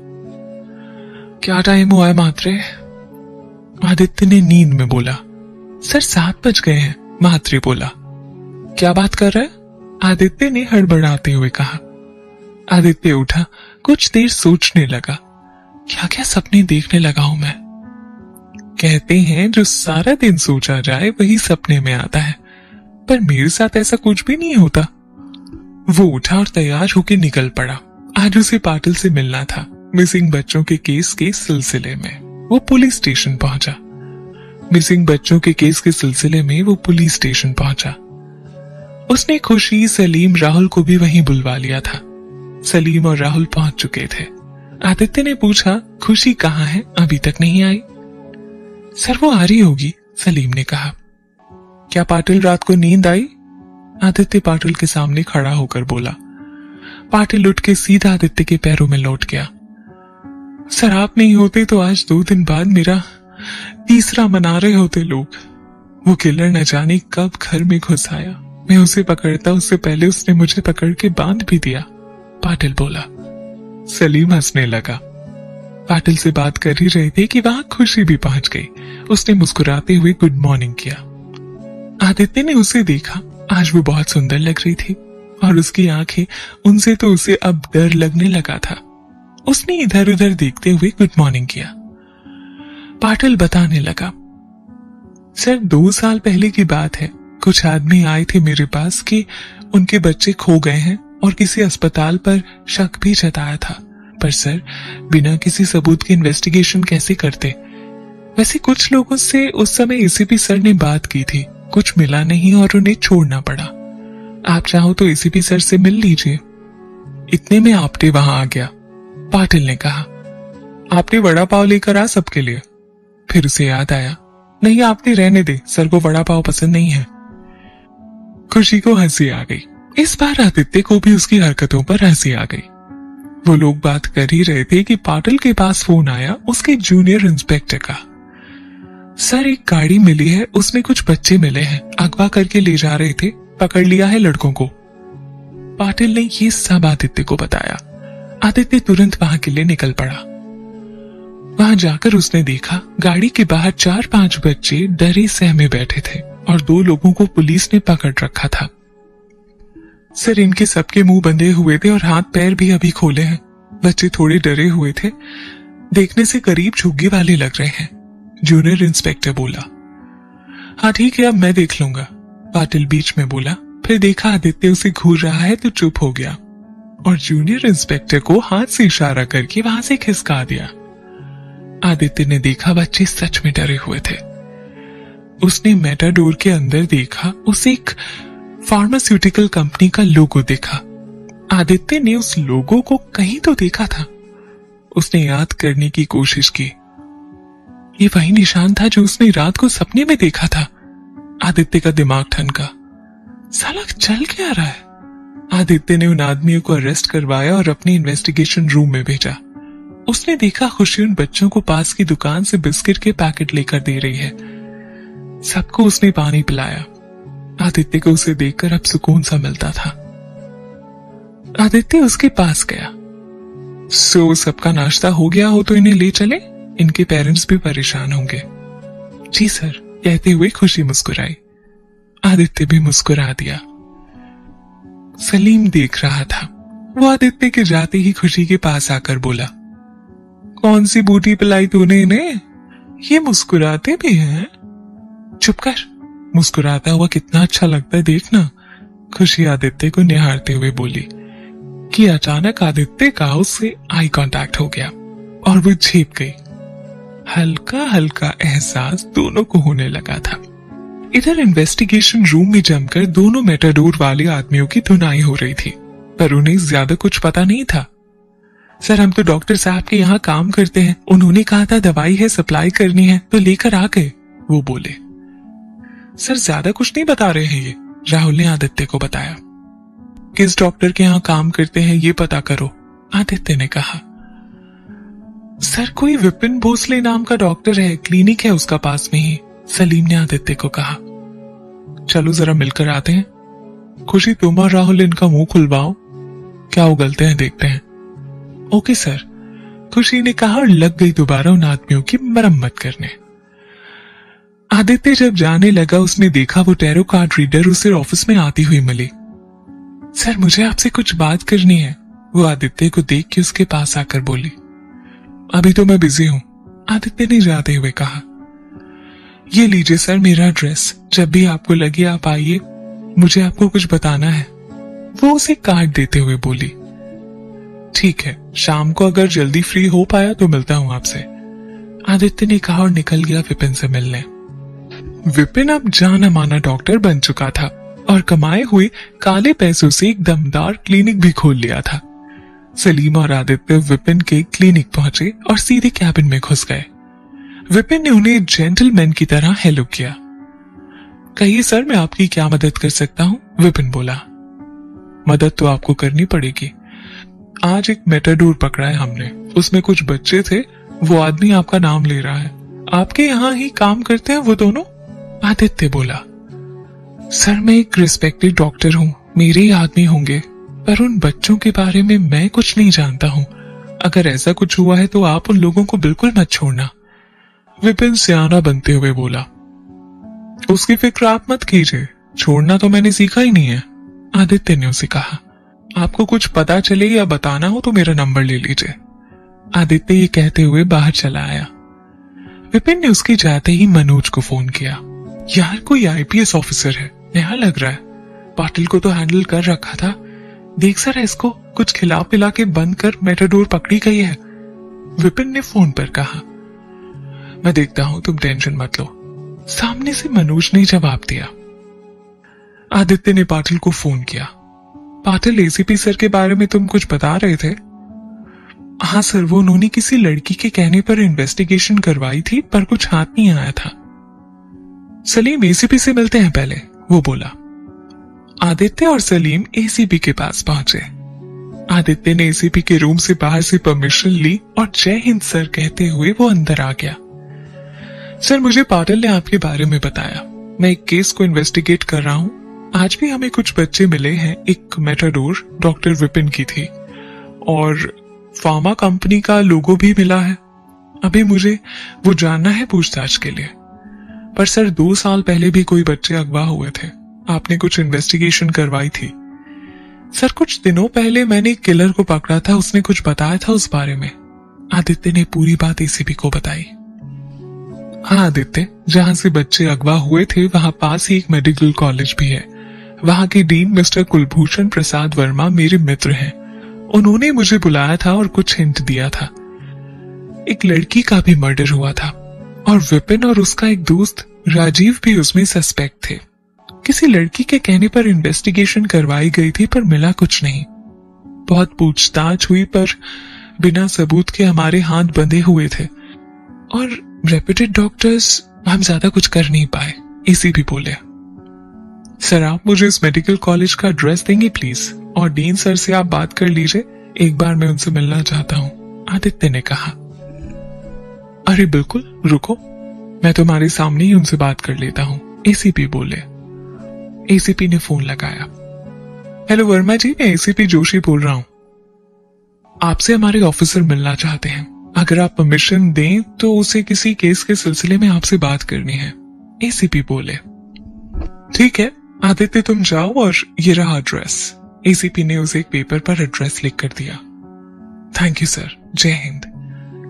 क्या टाइम हुआ है महात्रे आदित्य ने नींद में बोला। सर, सात बज गए हैं महात्रे बोला। क्या बात कर रहे? आदित्य ने हड़बड़ाते हुए कहा। आदित्य उठा, कुछ देर सोचने लगा। क्या क्या सपने देखने लगा हूँ मैं। कहते हैं, जो सारा दिन सोचा जाए, वही सपने में आता है। पर मेरे साथ ऐसा कुछ भी नहीं होता। वो उठा और तैयार होकर निकल पड़ा। आज उसे पाटिल से मिलना था, मिसिंग बच्चों के केस के सिलसिले में। वो पुलिस स्टेशन पहुँचा। मिसिंग बच्चों के केस के सिलसिले में वो पुलिस स्टेशन पहुँचा। उसने खुशी सलीम राहुल को भी वहीं बुलवा लिया था। सलीम और राहुल पहुँच चुके थे। आदित्य ने पूछा, खुशी कहाँ है? अभी तक नहीं आई? सर वो आ रही होगी, सलीम ने कहा। क्या पाटिल रात को नींद आई? आदित्य पाटिल के सामने खड़ा होकर बोला। पाटिल उठ के सीधा आदित्य के पैरों में लौट गया। सर, आप नहीं होते तो आज दो दिन बाद मेरा तीसरा मना रहे होते लोग। वो किलर न जाने कब घर में घुस आया। मैं उसे पकड़ता, उससे पहले उसने मुझे पकड़ के बाँध भी दिया। पाटिल बोला। सलीम हंसने लगा। पाटिल से बात कर ही रहे थे कि वहाँ खुशी भी पहुँच गई। उसने मुस्कुराते हुए गुड मॉर्निंग किया। आदित्य ने उसे देखा। आज वो बहुत सुंदर लग रही थी और उसकी आँखें, उनसे तो उसे अब डर लगने लगा था। उसने इधर उधर देखते हुए गुड मॉर्निंग किया। पाटिल बताने लगा, सर, दो साल पहले की बात है। कुछ आदमी आए थे मेरे पास कि उनके बच्चे खो गए हैं और किसी अस्पताल पर शक भी जताया था। पर, सर, बिना किसी सबूत के इन्वेस्टिगेशन कैसे करते? वैसे कुछ लोगों से उस समय एसीपी सर ने बात की थी। कुछ मिला नहीं और उन्हें छोड़ना पड़ा। आप चाहो तो एसीपी सर से मिल लीजिए। इतने में आपटे वहाँ आ गया, पाटिल ने कहा। आपने वड़ा पाव लेकर आ सबके लिए। फिर उसे याद आया, नहीं, आपने रहने दे, सर को वड़ा पाव पसंद नहीं है। खुशी को हँसी आ गई। इस बार आदित्य को भी उसकी हरकतों पर हँसी आ गई। वो लोग बात कर ही रहे थे कि पाटिल के पास फ़ोन आया उसके जूनियर इंस्पेक्टर का। सर, एक गाड़ी मिली है, उसमें कुछ बच्चे मिले हैं। अगवा करके ले जा रहे थे, पकड़ लिया है लड़कों को। पाटिल ने ये सब आदित्य को बताया। आदित्य तुरंत वहाँ के लिए निकल पड़ा। वहाँ जाकर उसने देखा, गाड़ी के बाहर चार पाँच बच्चे डरे सहमे बैठे थे और दो लोगों को पुलिस ने पकड़ रखा था। सर, इनके सबके मुँह बंधे हुए थे और हाथ पैर भी अभी खोले हैं। बच्चे थोड़े डरे हुए थे। देखने से करीब झुग्गी वाले लग रहे हैं जूनियर इंस्पेक्टर बोला। हाँ ठीक है, अब मैं देख लूँगा पाटिल बीच में बोला। फिर देखा आदित्य उसे घूर रहा है तो चुप हो गया। और जूनियर इंस्पेक्टर को हाथ से इशारा करके वहाँ से खिसका दिया। आदित्य ने देखा बच्चे सच में डरे हुए थे। उसने मेटाडोर के अंदर देखा, उसे एक फार्मास्यूटिकल कंपनी का लोगो देखा। आदित्य ने उस लोगो को कहीं तो देखा था। उसने याद करने की कोशिश की। ये वही निशान था जो उसने रात को सपने में देखा था। आदित्य का दिमाग ठनका साला चल क्या रहा है? आदित्य ने उन आदमियों को अरेस्ट करवाया और अपने इन्वेस्टिगेशन रूम में भेजा। उसने देखा खुशी उन बच्चों को पास की दुकान से बिस्किट के पैकेट लेकर दे रही है। सबको उसने पानी पिलाया। आदित्य को उसे देखकर अब सुकून सा मिलता था। आदित्य उसके पास गया। सो सबका नाश्ता हो गया हो तो इन्हें ले चले। इनके पेरेंट्स भी परेशान होंगे। जी सर, कहते हुए खुशी मुस्कुराई। आदित्य भी मुस्कुरा दिया। सलीम देख रहा था। वो आदित्य के जाते ही खुशी के पास आकर बोला, कौन सी बूटी पिलाई तूने इन्हें? ये मुस्कुराते भी हैं। चुप कर। मुस्कुराता हुआ कितना अच्छा लगता है देखना खुशी आदित्य को निहारते हुए बोली, कि अचानक आदित्य का उससे आई कांटेक्ट हो गया और वो झेप गई। हल्का हल्का एहसास दोनों को होने लगा था। इधर इन्वेस्टिगेशन रूम में जमकर दोनों मेटाडोर वाले आदमियों की धुनाई हो रही थी, पर उन्हें ज़्यादा कुछ पता नहीं था। सर, हम तो डॉक्टर साहब के यहाँ काम करते हैं। उन्होंने कहा था, दवाई है सप्लाई करनी है तो लेकर आ गए, वो बोले। सर, ज़्यादा कुछ नहीं बता रहे हैं ये। राहुल ने आदित्य को बताया। किस डॉक्टर के यहाँ काम करते हैं ये पता करो, आदित्य ने कहा। सर, कोई विपिन भोसले नाम का डॉक्टर है, क्लिनिक है उसका पास में ही, सलीम ने आदित्य को कहा। चलो जरा मिलकर आते हैं। खुशी, तुम और राहुल इनका मुँह खुलवाओ। क्या उगलते हैं, देखते हैं। Okay, sir. खुशी ने कहा लग गई दोबारा उन आदमियों की मरम्मत करने। आदित्य जब जाने लगा, उसने देखा वो टेरो कार्ड रीडर उसे ऑफ़िस में आती हुई मिली। सर, मुझे आपसे कुछ बात करनी है। वो आदित्य को देख के उसके पास आकर बोली। अभी तो मैं बिज़ी हूँ, आदित्य ने जाते हुए कहा। ये लीजिए सर, मेरा एड्रेस जब भी आपको लगे, आप आइए। मुझे आपको कुछ बताना है। वो उसे कार्ड देते हुए बोली। ठीक है, शाम को अगर जल्दी फ्री हो पाया तो मिलता हूँ आपसे, आदित्य ने कहा और निकल गया विपिन से मिलने। विपिन अब जाना माना डॉक्टर बन चुका था और कमाए हुए काले पैसों से एक दमदार क्लिनिक भी खोल लिया था। सलीम और आदित्य विपिन के क्लिनिक पहुँचे और सीधे कैबिन में घुस गए। विपिन ने उन्हें जेंटलमैन की तरह हेलो किया। कहिए सर, मैं आपकी क्या मदद कर सकता हूँ? विपिन बोला। मदद तो आपको करनी पड़ेगी। आज एक मेटाडोर पकड़ा है हमने। उसमें कुछ बच्चे थे, वो आदमी आपका नाम ले रहा है। आपके यहाँ ही काम करते हैं वो दोनों? आदित्य बोला। सर, मैं एक रिस्पेक्टेड डॉक्टर हूँ, मेरे ही आदमी होंगे, पर उन बच्चों के बारे में मैं कुछ नहीं जानता हूँ। अगर ऐसा कुछ हुआ है तो आप उन लोगों को बिल्कुल मत छोड़ना। विपिन सियाना बनते हुए बोला। उसकी फ़िक्र आप मत कीजिए, छोड़ना तो मैंने सीखा ही नहीं है, आदित्य ने उसे कहा। आपको कुछ पता चले या बताना हो तो मेरा नंबर ले लीजिए। आदित्य ये कहते हुए बाहर चला आया। विपिन ने उसके जाते ही मनोज को फ़ोन किया। यार, कोई आईपीएस ऑफिसर है। नया लग रहा है। पाटिल को तो हैंडल कर रखा था। देख सर इसको, कुछ खिला पिला के बंद कर मेटाडोर पकड़ी गई है। विपिन ने फ़ोन पर कहा, मैं देखता हूँ, तुम टेंशन मत लो। सामने से मनोज ने जवाब दिया। आदित्य ने पाटिल को फ़ोन किया। पाटिल एसीपी सर के बारे में तुम कुछ बता रहे थे? हाँ सर, वो उन्होंने किसी लड़की के कहने पर इन्वेस्टिगेशन करवाई थी, पर कुछ हाथ नहीं आया था। सलीम एसीपी से मिलते हैं पहले, वो बोला। आदित्य और सलीम एसीपी के पास पहुँचे। आदित्य ने एसीपी के रूम से बाहर से परमिशन ली और जय हिंद सर कहते हुए वो अंदर आ गया। सर, मुझे पाटिल ने आपके बारे में बताया। मैं एक केस को इन्वेस्टिगेट कर रहा हूँ। आज भी हमें कुछ बच्चे मिले हैं। एक मेटाडोर डॉक्टर विपिन की थी। और फार्मा कंपनी का लोगो भी मिला है। अभी मुझे वो जानना है पूछताछ के लिए। पर सर, दो साल पहले भी कोई बच्चे अगवा हुए थे। आपने कुछ इन्वेस्टिगेशन करवाई थी। सर, कुछ दिनों पहले मैंने एक किलर को पकड़ा था, उसने कुछ बताया था उस बारे में। आदित्य ने पूरी बात एसीपी को बताई। हाँ आदित्य, जहाँ से बच्चे अगवा हुए थे, वहाँ पास ही एक मेडिकल कॉलेज भी है। वहाँ के डीन मिस्टर कुलभूषण प्रसाद वर्मा मेरे मित्र हैं। उन्होंने मुझे बुलाया था और कुछ हिंट दिया था। एक लड़की का भी मर्डर हुआ था। और विपिन और उसका एक दोस्त, राजीव भी उसमें सस्पेक्ट थे। किसी लड़की के कहने पर इन्वेस्टिगेशन करवाई गई थी, पर मिला कुछ नहीं। बहुत पूछताछ हुई, पर बिना सबूत के हमारे हाथ बंधे हुए थे। और रेप्यूटेड डॉक्टर्स हम ज़्यादा कुछ कर नहीं पाए, इसी भी बोले। सर, आप मुझे इस मेडिकल कॉलेज का एड्रेस देंगे प्लीज़ और डीन सर से आप बात कर लीजिए, एक बार मैं उनसे मिलना चाहता हूँ, आदित्य ने कहा। अरे बिल्कुल, रुको। मैं तुम्हारे सामने ही उनसे बात कर लेता हूँ। एसीपी बोले। एसीपी ने फ़ोन लगाया। हेलो वर्मा जी, मैं एसीपी जोशी बोल रहा हूँ। आपसे हमारे ऑफिसर मिलना चाहते हैं। अगर आप परमिशन दें तो उसे किसी केस के सिलसिले में आपसे बात करनी है। एसीपी बोले। ठीक है, आदित्य तुम जाओ और ये रहा एड्रेस एसीपी ने उसे एक पेपर पर एड्रेस लिख कर दिया। थैंक यू सर जय हिंद।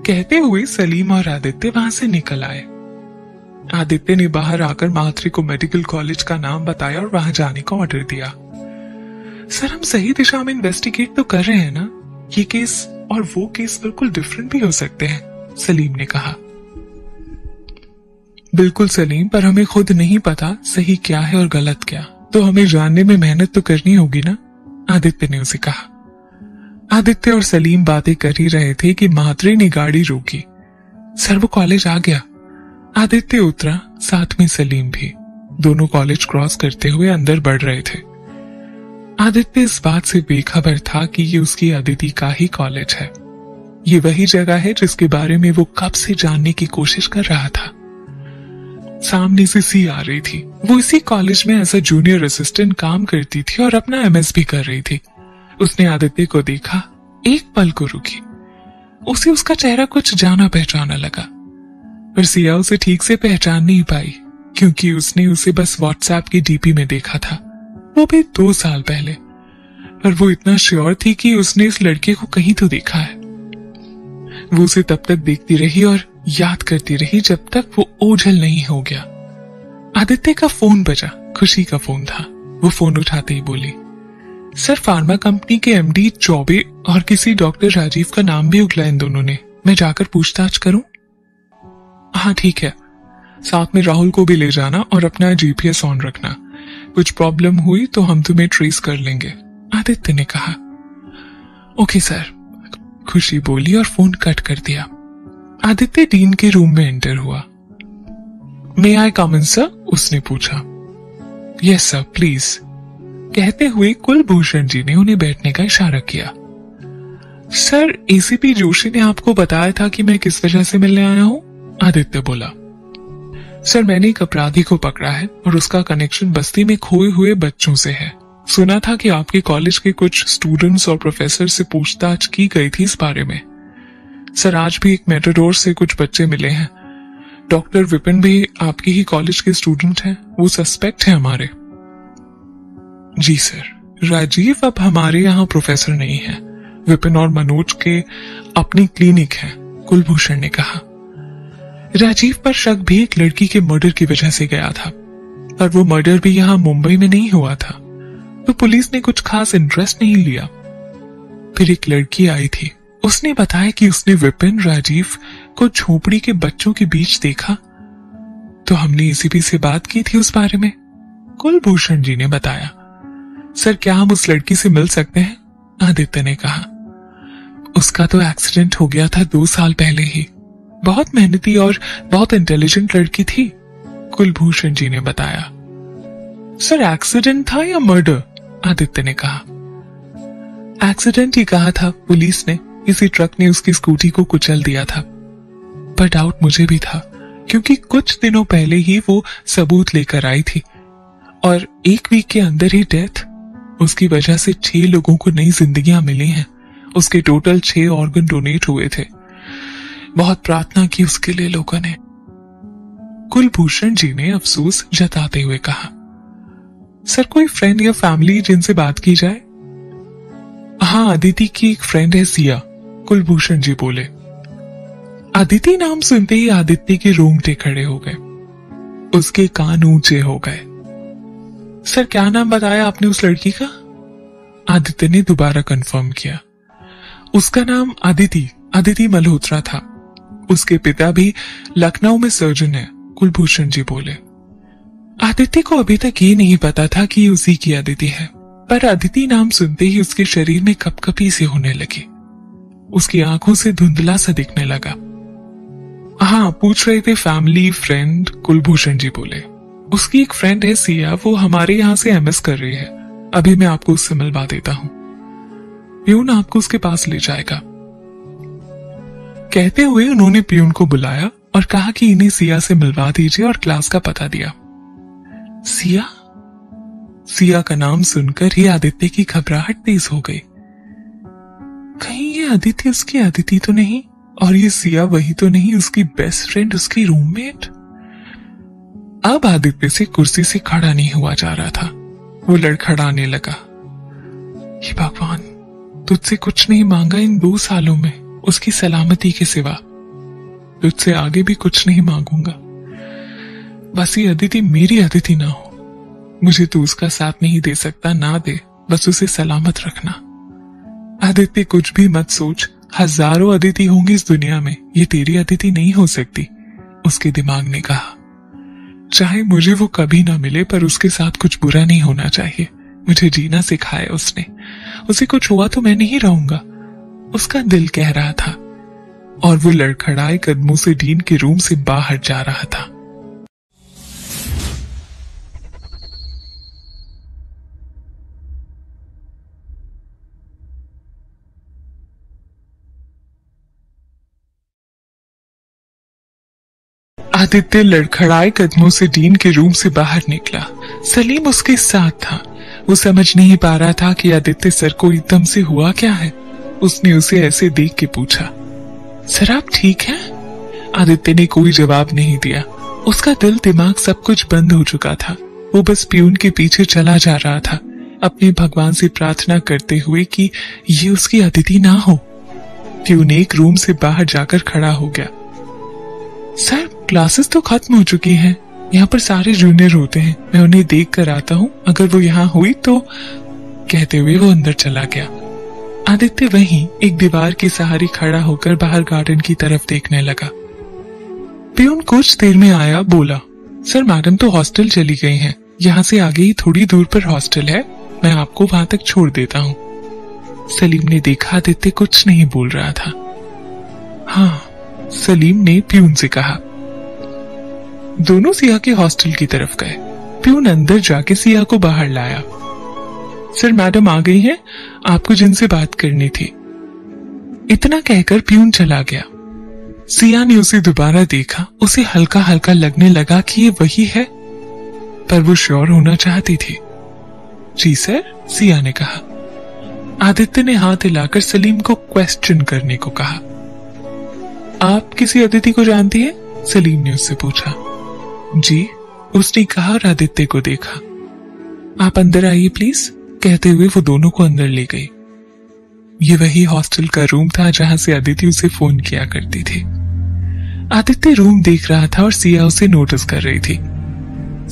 कहते हुए सलीम और आदित्य वहाँ से निकल आए। आदित्य ने बाहर आकर माथरी को मेडिकल कॉलेज का नाम बताया और वहाँ जाने का ऑर्डर दिया। सर, हम सही दिशा में इन्वेस्टिगेट तो कर रहे हैं ना? ये केस और वो केस बिल्कुल डिफरेंट भी हो सकते हैं, सलीम ने कहा। बिल्कुल सलीम, पर हमें खुद नहीं पता सही क्या है और गलत क्या। तो हमें जानने में मेहनत तो करनी होगी ना? आदित्य ने उसे कहा। आदित्य और सलीम बातें कर ही रहे थे कि मात्रे ने गाड़ी रोकी। सर वो कॉलेज आ गया। आदित्य उतरा, साथ में सलीम भी। दोनों कॉलेज क्रॉस करते हुए अंदर बढ़ रहे थे। आदित्य इस बात से बेखबर था कि ये उसकी अदिति का ही कॉलेज है। ये वही जगह है जिसके बारे में वो कब से जानने की कोशिश कर रहा था। सामने से सी आ रही थी। वो इसी कॉलेज में एज अ जूनियर असिस्टेंट काम करती थी और अपना एमएस भी कर रही थी। उसने आदित्य को देखा, एक पल को रुकी। उसे उसका चेहरा कुछ जाना पहचाना लगा। पर सिया उसे ठीक से पहचान नहीं पाई, क्योंकि उसने उसे बस व्हाट्सएप की डीपी में देखा था। वो भी दो साल पहले। पर वो इतना श्योर थी कि उसने इस लड़के को कहीं तो देखा है। वो उसे तब तक देखती रही और याद करती रही जब तक वो ओझल नहीं हो गया। आदित्य का फ़ोन बजा, खुशी का फ़ोन था। वो फ़ोन उठाते ही बोली सर फार्मा कंपनी के एमडी चौबे और किसी डॉक्टर राजीव का नाम भी उगला इन दोनों ने। मैं जाकर पूछताछ करूँ? हाँ ठीक है। साथ में राहुल को भी ले जाना और अपना जीपीएस ऑन रखना। कुछ प्रॉब्लम हुई तो हम तुम्हें ट्रेस कर लेंगे, आदित्य ने कहा। ओके सर खुशी बोली और फ़ोन कट कर दिया। आदित्य डीन के रूम में एंटर हुआ। मे आई कम सर उसने पूछा। यस सर प्लीज़ कहते हुए कुलभूषण जी ने उन्हें बैठने का इशारा किया। सर एसीपी जोशी ने आपको बताया था कि मैं किस वजह से मिलने आया हूँ? आदित्य बोला। सर, मैंने एक अपराधी को पकड़ा है और उसका कनेक्शन बस्ती में खोए हुए बच्चों से है। सुना था कि आपके कॉलेज के कुछ स्टूडेंट्स और प्रोफेसर से पूछताछ की गई थी इस बारे में। सर, आज भी एक मेटाडोर से कुछ बच्चे मिले हैं। डॉक्टर विपिन भी आपके ही कॉलेज के स्टूडेंट हैं। वो सस्पेक्ट है हमारे। जी सर, राजीव अब हमारे यहाँ प्रोफेसर नहीं है। विपिन और मनोज के अपनी क्लिनिक है, कुलभूषण ने कहा। राजीव पर शक भी एक लड़की के मर्डर की वजह से गया था, पर वो मर्डर भी यहाँ मुंबई में नहीं हुआ था तो पुलिस ने कुछ खास इंटरेस्ट नहीं लिया। फिर एक लड़की आई थी, उसने बताया कि उसने विपिन, राजीव को झोपड़ी के बच्चों के बीच देखा। तो हमने एसीपी से बात की थी उस बारे में, कुलभूषण जी ने बताया। सर, क्या हम उस लड़की से मिल सकते हैं? आदित्य ने कहा। उसका तो एक्सीडेंट हो गया था दो साल पहले ही। बहुत मेहनती और बहुत इंटेलिजेंट लड़की थी, कुलभूषण जी ने बताया। सर एक्सीडेंट था या मर्डर आदित्य ने कहा। एक्सीडेंट ही कहा था, पुलिस ने। किसी ट्रक ने उसकी स्कूटी को कुचल दिया था। पर डाउट मुझे भी था, क्योंकि कुछ दिनों पहले ही वो सबूत लेकर आई थी। और एक वीक के अंदर ही डेथ उसकी वजह से छह लोगों को नई जिंदगियाँ मिली हैं। उसके टोटल छह ऑर्गन डोनेट हुए थे। बहुत प्रार्थना की उसके लिए लोगों ने। कुलभूषण जी ने अफसोस जताते हुए कहा, सर, कोई फ्रेंड या फैमिली जिनसे बात की जाए? हाँ अदिति की एक फ्रेंड है सिया, कुलभूषण जी बोले। अदिति नाम सुनते ही आदित्य के रोंगटे खड़े हो गए। उसके कान ऊँचे हो गए। सर, क्या नाम बताया आपने उस लड़की का? आदित्य ने दोबारा कंफर्म किया। उसका नाम अदिति अदिति मल्होत्रा था। उसके पिता भी लखनऊ में सर्जन है, कुलभूषण जी बोले। आदित्य को अभी तक ये नहीं पता था कि उसी की अदिति है, पर अदिति नाम सुनते ही उसके शरीर में कपकपी से होने लगी। उसकी आँखों से धुंधला सा दिखने लगा। हाँ पूछ रहे थे फैमिली फ्रेंड कुलभूषण जी बोले। उसकी एक फ्रेंड है सिया, वो हमारे यहाँ से एमएस कर रही है। अभी मैं आपको उससे मिलवा देता हूँ। प्यून आपको उसके पास ले जाएगा। कहते हुए उन्होंने प्यून को बुलाया और कहा कि इन्हें सिया से मिलवा दीजिए और क्लास का पता दिया। सिया? सिया का नाम सुनकर ही आदित्य की घबराहट तेज हो गई। कहीं ये आदित्य उसकी आदिति तो नहीं? और ये सिया वही तो नहीं, उसकी बेस्ट फ्रेंड उसकी रूममेट अब आदित्य से कुर्सी से खड़ा नहीं हुआ जा रहा था। वो लड़खड़ाने लगा। ये भगवान, तुझसे कुछ नहीं मांगा इन दो सालों में, उसकी सलामती के सिवा। तुझसे आगे भी कुछ नहीं मांगूँगा। बस ये अदिति मेरी अदिति ना हो। मुझे तू उसका साथ नहीं दे सकता, ना दे। बस उसे सलामत रखना। आदित्य, कुछ भी मत सोच। हज़ारों अदिति होंगी इस दुनिया में। ये तेरी अदिति नहीं हो सकती, उसके दिमाग ने कहा। चाहे मुझे वो कभी ना मिले, पर उसके साथ कुछ बुरा नहीं होना चाहिए। मुझे जीना सिखाया उसने। उसे कुछ हुआ तो मैं नहीं रहूँगा। उसका दिल कह रहा था। और वो लड़खड़ाए कदमों से डीन के रूम से बाहर जा रहा था। आदित्य लड़खड़ाए कदमों से डीन के रूम से बाहर निकला। सलीम उसके साथ था। वो समझ नहीं पा रहा था कि आदित्य सर को एकदम से हुआ क्या है। उसने उसे ऐसे देख के पूछा, सर, आप ठीक हैं? आदित्य ने कोई जवाब नहीं दिया। उसका दिल दिमाग सब कुछ बंद हो चुका था। वो बस प्यून के पीछे चला जा रहा था, अपने भगवान से प्रार्थना करते हुए कि ये उसकी अतिथि ना हो। प्यून एक रूम से बाहर जाकर खड़ा हो गया। सर क्लासेस तो खत्म हो चुकी हैं। यहाँ पर सारे जूनियर होते हैं। मैं उन्हें देख कर आता हूँ। अगर वो यहाँ हुई तो कहते हुए वो अंदर चला गया। आदित्य वहीं एक दीवार के सहारे खड़ा होकर बाहर गार्डन की तरफ़ देखने लगा। पियून कुछ देर में आया, बोला, सर, मैडम तो हॉस्टल चली गई हैं। यहाँ से आगे ही थोड़ी दूर पर हॉस्टल है। मैं आपको वहाँ तक छोड़ देता हूँ। सलीम ने देखा आदित्य कुछ नहीं बोल रहा था। हाँ सलीम ने प्यून से कहा दोनों सिया के हॉस्टल की तरफ़ गए। प्यून अंदर जाके सिया को बाहर लाया। सर, मैडम आ गई हैं, आपको जिनसे बात करनी थी। इतना कहकर प्यून चला गया। सिया ने उसे दोबारा देखा, उसे हल्का हल्का लगने लगा कि ये वही है, पर वो श्योर होना चाहती थी। जी सर सिया ने कहा। आदित्य ने हाथ हिलाकर सलीम को क्वेश्चन करने को कहा। आप किसी अतिथि को जानती है? सलीम ने उससे पूछा। जी, उसने कहा और आदित्य को देखा। आप अंदर आइए प्लीज़ कहते हुए वो दोनों को अंदर ले गई। ये वही हॉस्टल का रूम था जहाँ से अदिति उसे फ़ोन किया करती थी। आदित्य रूम देख रहा था और सिया उसे नोटिस कर रही थी।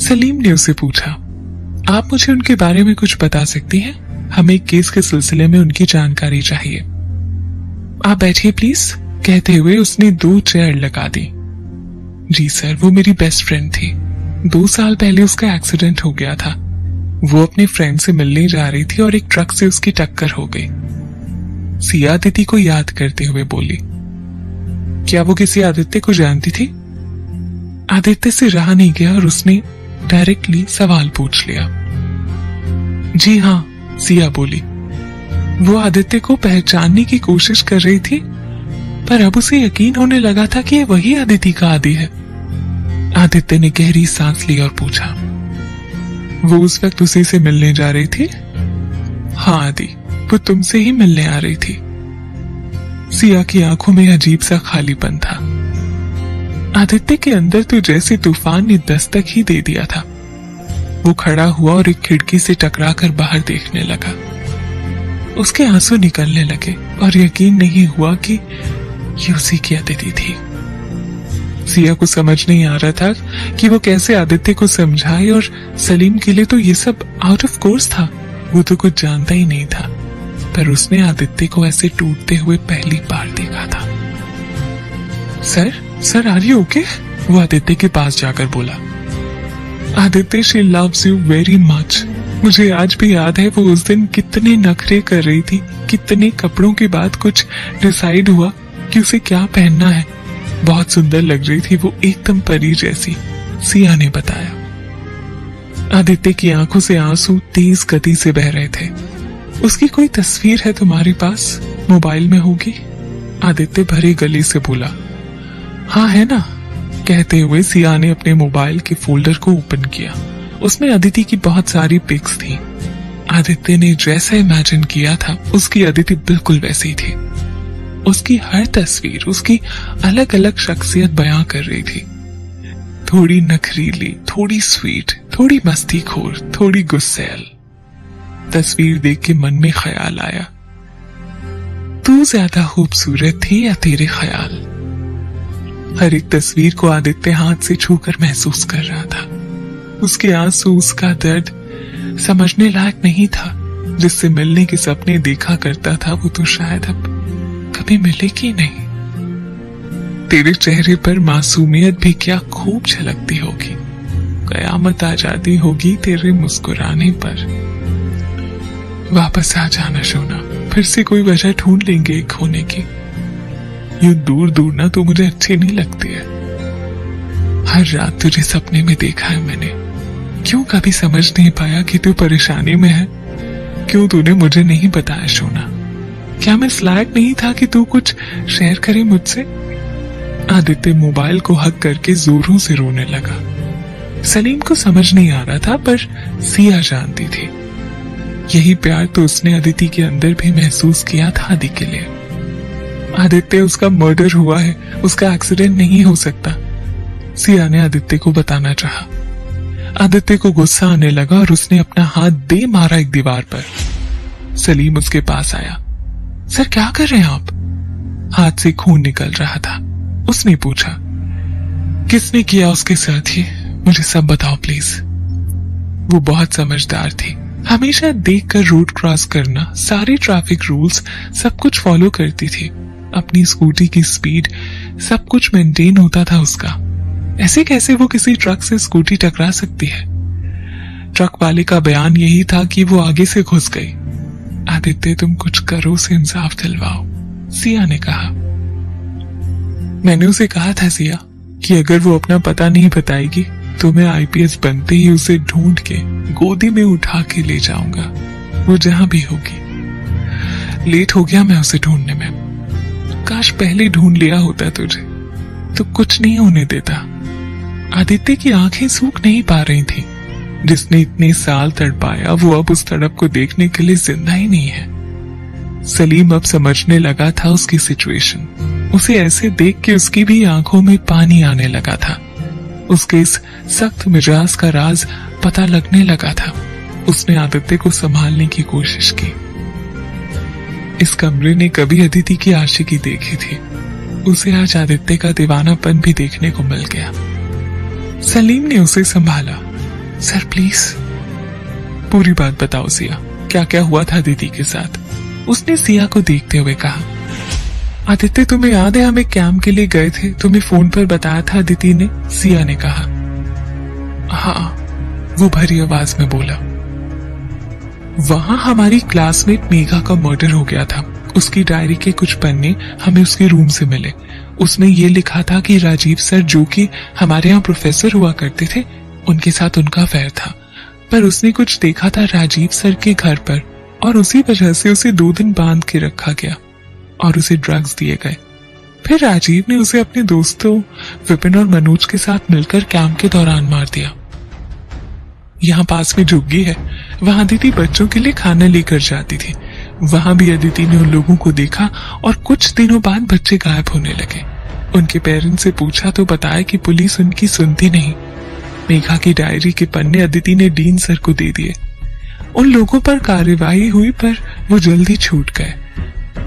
सलीम ने उसे पूछा, आप मुझे उनके बारे में कुछ बता सकती हैं? हमें केस के सिलसिले में उनकी जानकारी चाहिए। आप बैठिए प्लीज़ कहते हुए उसने दो चेयर लगा दी। जी सर, वो मेरी बेस्ट फ्रेंड थी। दो साल पहले उसका एक्सीडेंट हो गया था। वो अपने फ्रेंड से मिलने जा रही थी और एक ट्रक से उसकी टक्कर हो गई। सिया आदित्य को याद करते हुए बोली, क्या वो किसी आदित्य को जानती थी? आदित्य से रहा नहीं गया और उसने डायरेक्टली सवाल पूछ लिया। जी हाँ सिया बोली। वो आदित्य को पहचानने की कोशिश कर रही थी पर अब उसे यकीन होने लगा था कि वही आदित्य का आदि है। आदित्य ने गहरी सांस ली और पूछा, वो उस वक्त उसी से मिलने जा रही थी? हाँ आदि, वो तुमसे ही मिलने आ रही थी। सिया की आँखों में अजीब सा खालीपन था। आदित्य के अंदर तो जैसे तूफ़ान ने दस्तक ही दे दिया था। वो खड़ा हुआ और एक खिड़की से टकराकर बाहर देखने लगा। उसके आँसू निकलने लगे और यकीन नहीं हुआ कि ये उसी की अतिथि थी। सिया को समझ नहीं आ रहा था कि वो कैसे आदित्य को समझाए और सलीम के लिए तो ये सब आउट ऑफ़ कोर्स था। वो तो कुछ जानता ही नहीं था, पर उसने आदित्य को ऐसे टूटते हुए पहली बार देखा था। Sir sir are you okay वो आदित्य के पास जाकर बोला। Aditya she loves you very much मुझे आज भी याद है वो उस दिन कितने नखरे कर रही थी, कितने कपड़ों के बाद कुछ डिसाइड हुआ। कि उसे क्या पहनना है। बहुत सुंदर लग रही थी वो एकदम परी जैसी, सिया ने बताया। आदित्य की आँखों से आँसू तेज गति से बह रहे थे। उसकी कोई तस्वीर है तुम्हारे पास? मोबाइल में होगी? आदित्य भरी गली से बोला। हाँ है ना? कहते हुए सिया ने अपने मोबाइल के फोल्डर को ओपन किया। उसमें अदिति की बहुत सारी पिक्स थी। आदित्य ने जैसा इमेजिन किया था, उसकी अदिति बिल्कुल वैसी थी। उसकी हर तस्वीर, उसकी अलग अलग शख्सियत बयां कर रही थी। थोड़ी नखरीली, थोड़ी स्वीट थोड़ी मस्ती खोर थोड़ी गुस्सेल। तस्वीर देख के मन में ख्याल आया। तू ज़्यादा खूबसूरत थी या तेरे ख्याल? हर एक तस्वीर को आदित्य हाथ से छूकर महसूस कर रहा था। उसके आँसू, उसका दर्द समझने लायक नहीं था। जिससे मिलने के सपने देखा करता था वो तो शायद अब कभी मिलेगी नहीं। तेरे चेहरे पर मासूमियत भी क्या खूब झलकती होगी। कयामत आ जाती होगी तेरे मुस्कुराने पर। वापस आ जाना सोना फिर से कोई वजह ढूंढ लेंगे खोने की। यूँ दूर दूर ना तो मुझे अच्छी नहीं लगती है। हर रात तुझे सपने में देखा है मैंने। क्यों कभी समझ नहीं पाया कि तू परेशानी में है? क्यों तूने मुझे नहीं बताया सोना क्या मैं इस नहीं था कि तू कुछ शेयर करे मुझसे? आदित्य मोबाइल को हक करके जोरों से रोने लगा। सलीम को समझ नहीं आ रहा था, पर सिया जानती थी। यही प्यार तो उसने अदिति के अंदर भी महसूस किया था आदि के लिए। आदित्य, उसका मर्डर हुआ है, उसका एक्सीडेंट नहीं हो सकता। सिया ने आदित्य को बताना चाहा। आदित्य को गुस्सा आने लगा और उसने अपना हाथ दे मारा एक दीवार पर। सलीम उसके पास आया। सर, क्या कर रहे हैं आप? हाथ से खून निकल रहा था। उसने पूछा, किसने किया उसके साथ ही मुझे सब बताओ प्लीज़ वो बहुत समझदार थी। हमेशा देखकर रोड क्रॉस करना, सारे ट्रैफ़िक रूल्स सब कुछ फॉलो करती थी। अपनी स्कूटी की स्पीड सब कुछ मेंटेन होता था उसका। ऐसे कैसे वो किसी ट्रक से स्कूटी टकरा सकती है? ट्रक वाले का बयान यही था कि वो आगे से घुस गई। आदित्य, तुम कुछ करो से इंसाफ दिलवाओ। सिया ने कहा। मैंने उसे कहा था, सिया, कि अगर वो अपना पता नहीं बताएगी तो मैं आईपीएस बनते ही उसे ढूंढ के गोदी में उठा के ले जाऊँगा। वो जहाँ भी होगी। लेट हो गया मैं उसे ढूँढने में। काश पहले ढूंढ लिया होता तुझे। तो कुछ नहीं होने देता। आदित्य की आँखें सूख नहीं पा रही थी। जिसने इतने साल तड़पाया, वो अब उस तड़प को देखने के लिए ज़िंदा ही नहीं है। सलीम अब समझने लगा था उसकी सिचुएशन उसे ऐसे देख के उसकी भी आँखों में पानी आने लगा था। उसके इस सख्त मिजाज का राज पता लगने लगा था। उसने आदित्य को संभालने की कोशिश की। इस कमरे ने कभी अदिति की आशिकी देखी थी। उसे आज आदित्य का दीवानापन भी देखने को मिल गया। सलीम ने उसे संभाला। सर प्लीज़ पूरी बात बताओ सिया। क्या क्या हुआ था दीदी के साथ? उसने सिया को देखते हुए कहा, आदित्य, तुम्हें याद है हम एक कैंप के लिए गए थे? तुम्हें फ़ोन पर बताया था अदिति ने? सिया ने कहा हाँ वो भरी आवाज़ में बोला। वहाँ हमारी क्लासमेट मेघा का मर्डर हो गया था। उसकी डायरी के कुछ पन्ने हमें उसके रूम से मिले। उसमें ये लिखा था कि राजीव सर जो कि हमारे यहाँ प्रोफेसर हुआ करते थे उनके साथ उनका अफेयर था, पर उसने कुछ देखा था राजीव सर के घर पर, और उसी वजह से उसे दो दिन बाँध के रखा गया, और उसे ड्रग्स दिए गए। फिर राजीव ने उसे अपने दोस्तों, विपिन और मनोज के साथ मिलकर कैंप के दौरान मार दिया। यहाँ पास में झुग्गी है, वहाँ अदिति बच्चों के लिए खाना लेकर जाती थी। वहाँ भी अदिति ने उन लोगों को देखा, और कुछ दिनों बाद बच्चे गायब होने लगे। उनके पेरेंट्स से पूछा तो बताया कि पुलिस उनकी सुनती नहीं। मेघा की डायरी के पन्ने अदिति ने डीन सर को दे दिए। उन लोगों पर कार्यवाही हुई, पर वो जल्दी छूट गए।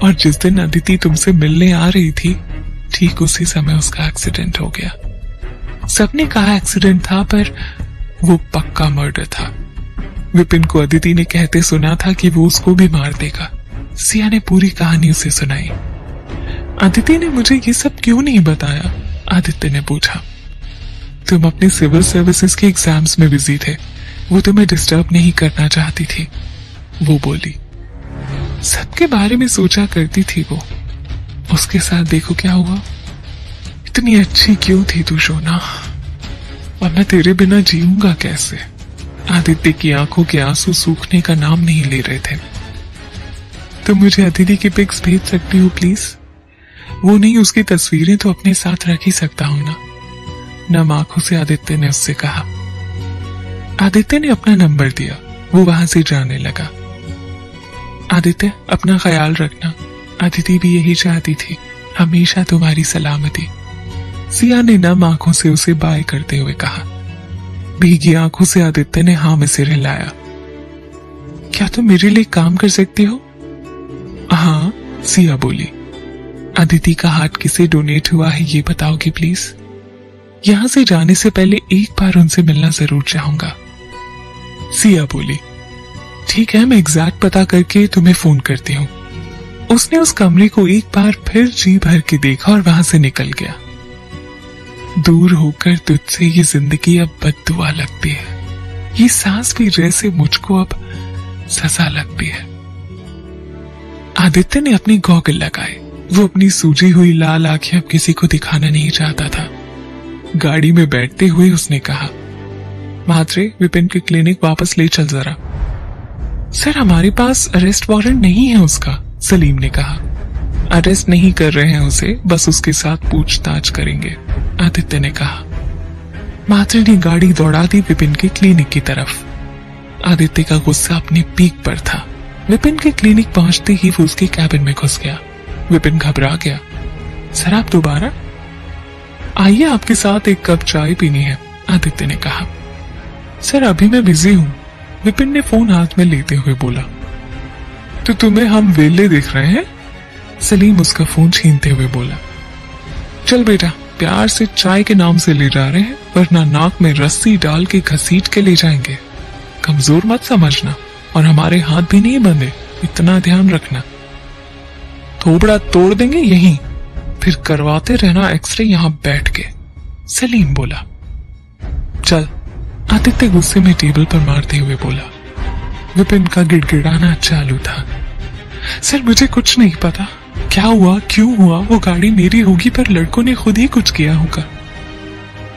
और जिस दिन अदिति तुमसे मिलने आ रही थी, ठीक उसी समय उसका एक्सीडेंट हो गया। सबने कहा एक्सीडेंट था, पर वो पक्का मर्डर था। विपिन को अदिति ने कहते सुना था कि वो उसको भी मार देगा। सिया ने पूरी कहानी उसे सुनाई। अदिति ने मुझे ये सब क्यों नहीं बताया? आदित्य ने पूछा। तुम अपने सिविल सर्विसेज़ के एग्ज़ाम्स में बिज़ी थे। वो तुम्हें डिस्टर्ब नहीं करना चाहती थी। वो बोली, सबके बारे में सोचा करती थी वो। उसके साथ देखो क्या हुआ। इतनी अच्छी क्यों थी तू सोना और मैं तेरे बिना जीऊँगा कैसे? आदित्य की आँखों के आँसू सूखने का नाम नहीं ले रहे थे। तुम मुझे अदिति की पिक्स भेज सकती हो प्लीज़ वो नहीं, उसकी तस्वीरें तो अपने साथ रख ही सकता हूँ ना। नम आँखों से आदित्य ने उससे कहा, आदित्य ने अपना नंबर दिया, वो वहाँ से जाने लगा। आदित्य, अपना ख्याल रखना, अदिति भी यही चाहती थी, हमेशा तुम्हारी सलामती। सिया ने नम आँखों से उसे बाय करते हुए कहा, भीगी आँखों से आदित्य ने हाँ में सिर हिलाया। क्या तुम मेरे लिए काम कर सकती हो? हाँ सिया बोली अदिति का हार्ट किसे डोनेट हुआ है ये बताओगे प्लीज़ यहाँ से जाने से पहले एक बार उनसे मिलना ज़रूर चाहूँगा। सिया बोली, ठीक है, मैं एग्जैक्ट पता करके तुम्हें फ़ोन करती हूँ। उसने उस कमरे को एक बार फिर जी भर के देखा और वहाँ से निकल गया। दूर होकर तुझसे ये ज़िंदगी अब बदुआ लगती है। ये सांस भी जैसे मुझको अब सजा लगती है। आदित्य ने अपनी गॉगल लगाए वो अपनी सूजी हुई लाल आँखें अब किसी को दिखाना नहीं चाहता था। गाड़ी में बैठते हुए उसने कहा, मात्रे, विपिन के क्लिनिक वापस ले चल जरा। सर, हमारे पास अरेस्ट वारंट नहीं है उसका, सलीम ने कहा। अरेस्ट नहीं कर रहे हैं उसे, बस उसके साथ पूछताछ करेंगे, आदित्य ने कहा। मात्र ने गाड़ी दौड़ा दी विपिन के क्लिनिक की तरफ़। आदित्य का गुस्सा अपने पीक पर था। विपिन के क्लिनिक पहुँचते ही वो उसके कैबिन में घुस गया। विपिन घबरा गया। सर, आप दोबारा आइए आपके साथ एक कप चाय पीनी है, आदित्य ने कहा। सर, अभी मैं बिज़ी हूँ। विपिन ने फ़ोन हाथ में लेते हुए बोला। तो तुम्हें हम वेले देख रहे हैं? सलीम उसका फ़ोन छीनते हुए बोला। चल बेटा, प्यार से चाय के नाम से ले जा रहे हैं, वरना नाक में रस्सी डाल के घसीट के ले जाएँगे। कमज़ोर मत समझना, और हमारे हाथ भी नहीं बंधे, इतना ध्यान रखना। थोबड़ा तोड़ देंगे यहीं। फिर करवाते रहना एक्सरे यहाँ बैठ के सलीम बोला, चल। आदित्य गुस्से में टेबल पर मारते हुए बोला, विपिन का गिड़गिड़ाना चालू था। सर, मुझे कुछ नहीं पता। क्या हुआ, क्यों हुआ? वो गाड़ी मेरी होगी, पर लड़कों ने खुद ही कुछ किया होगा।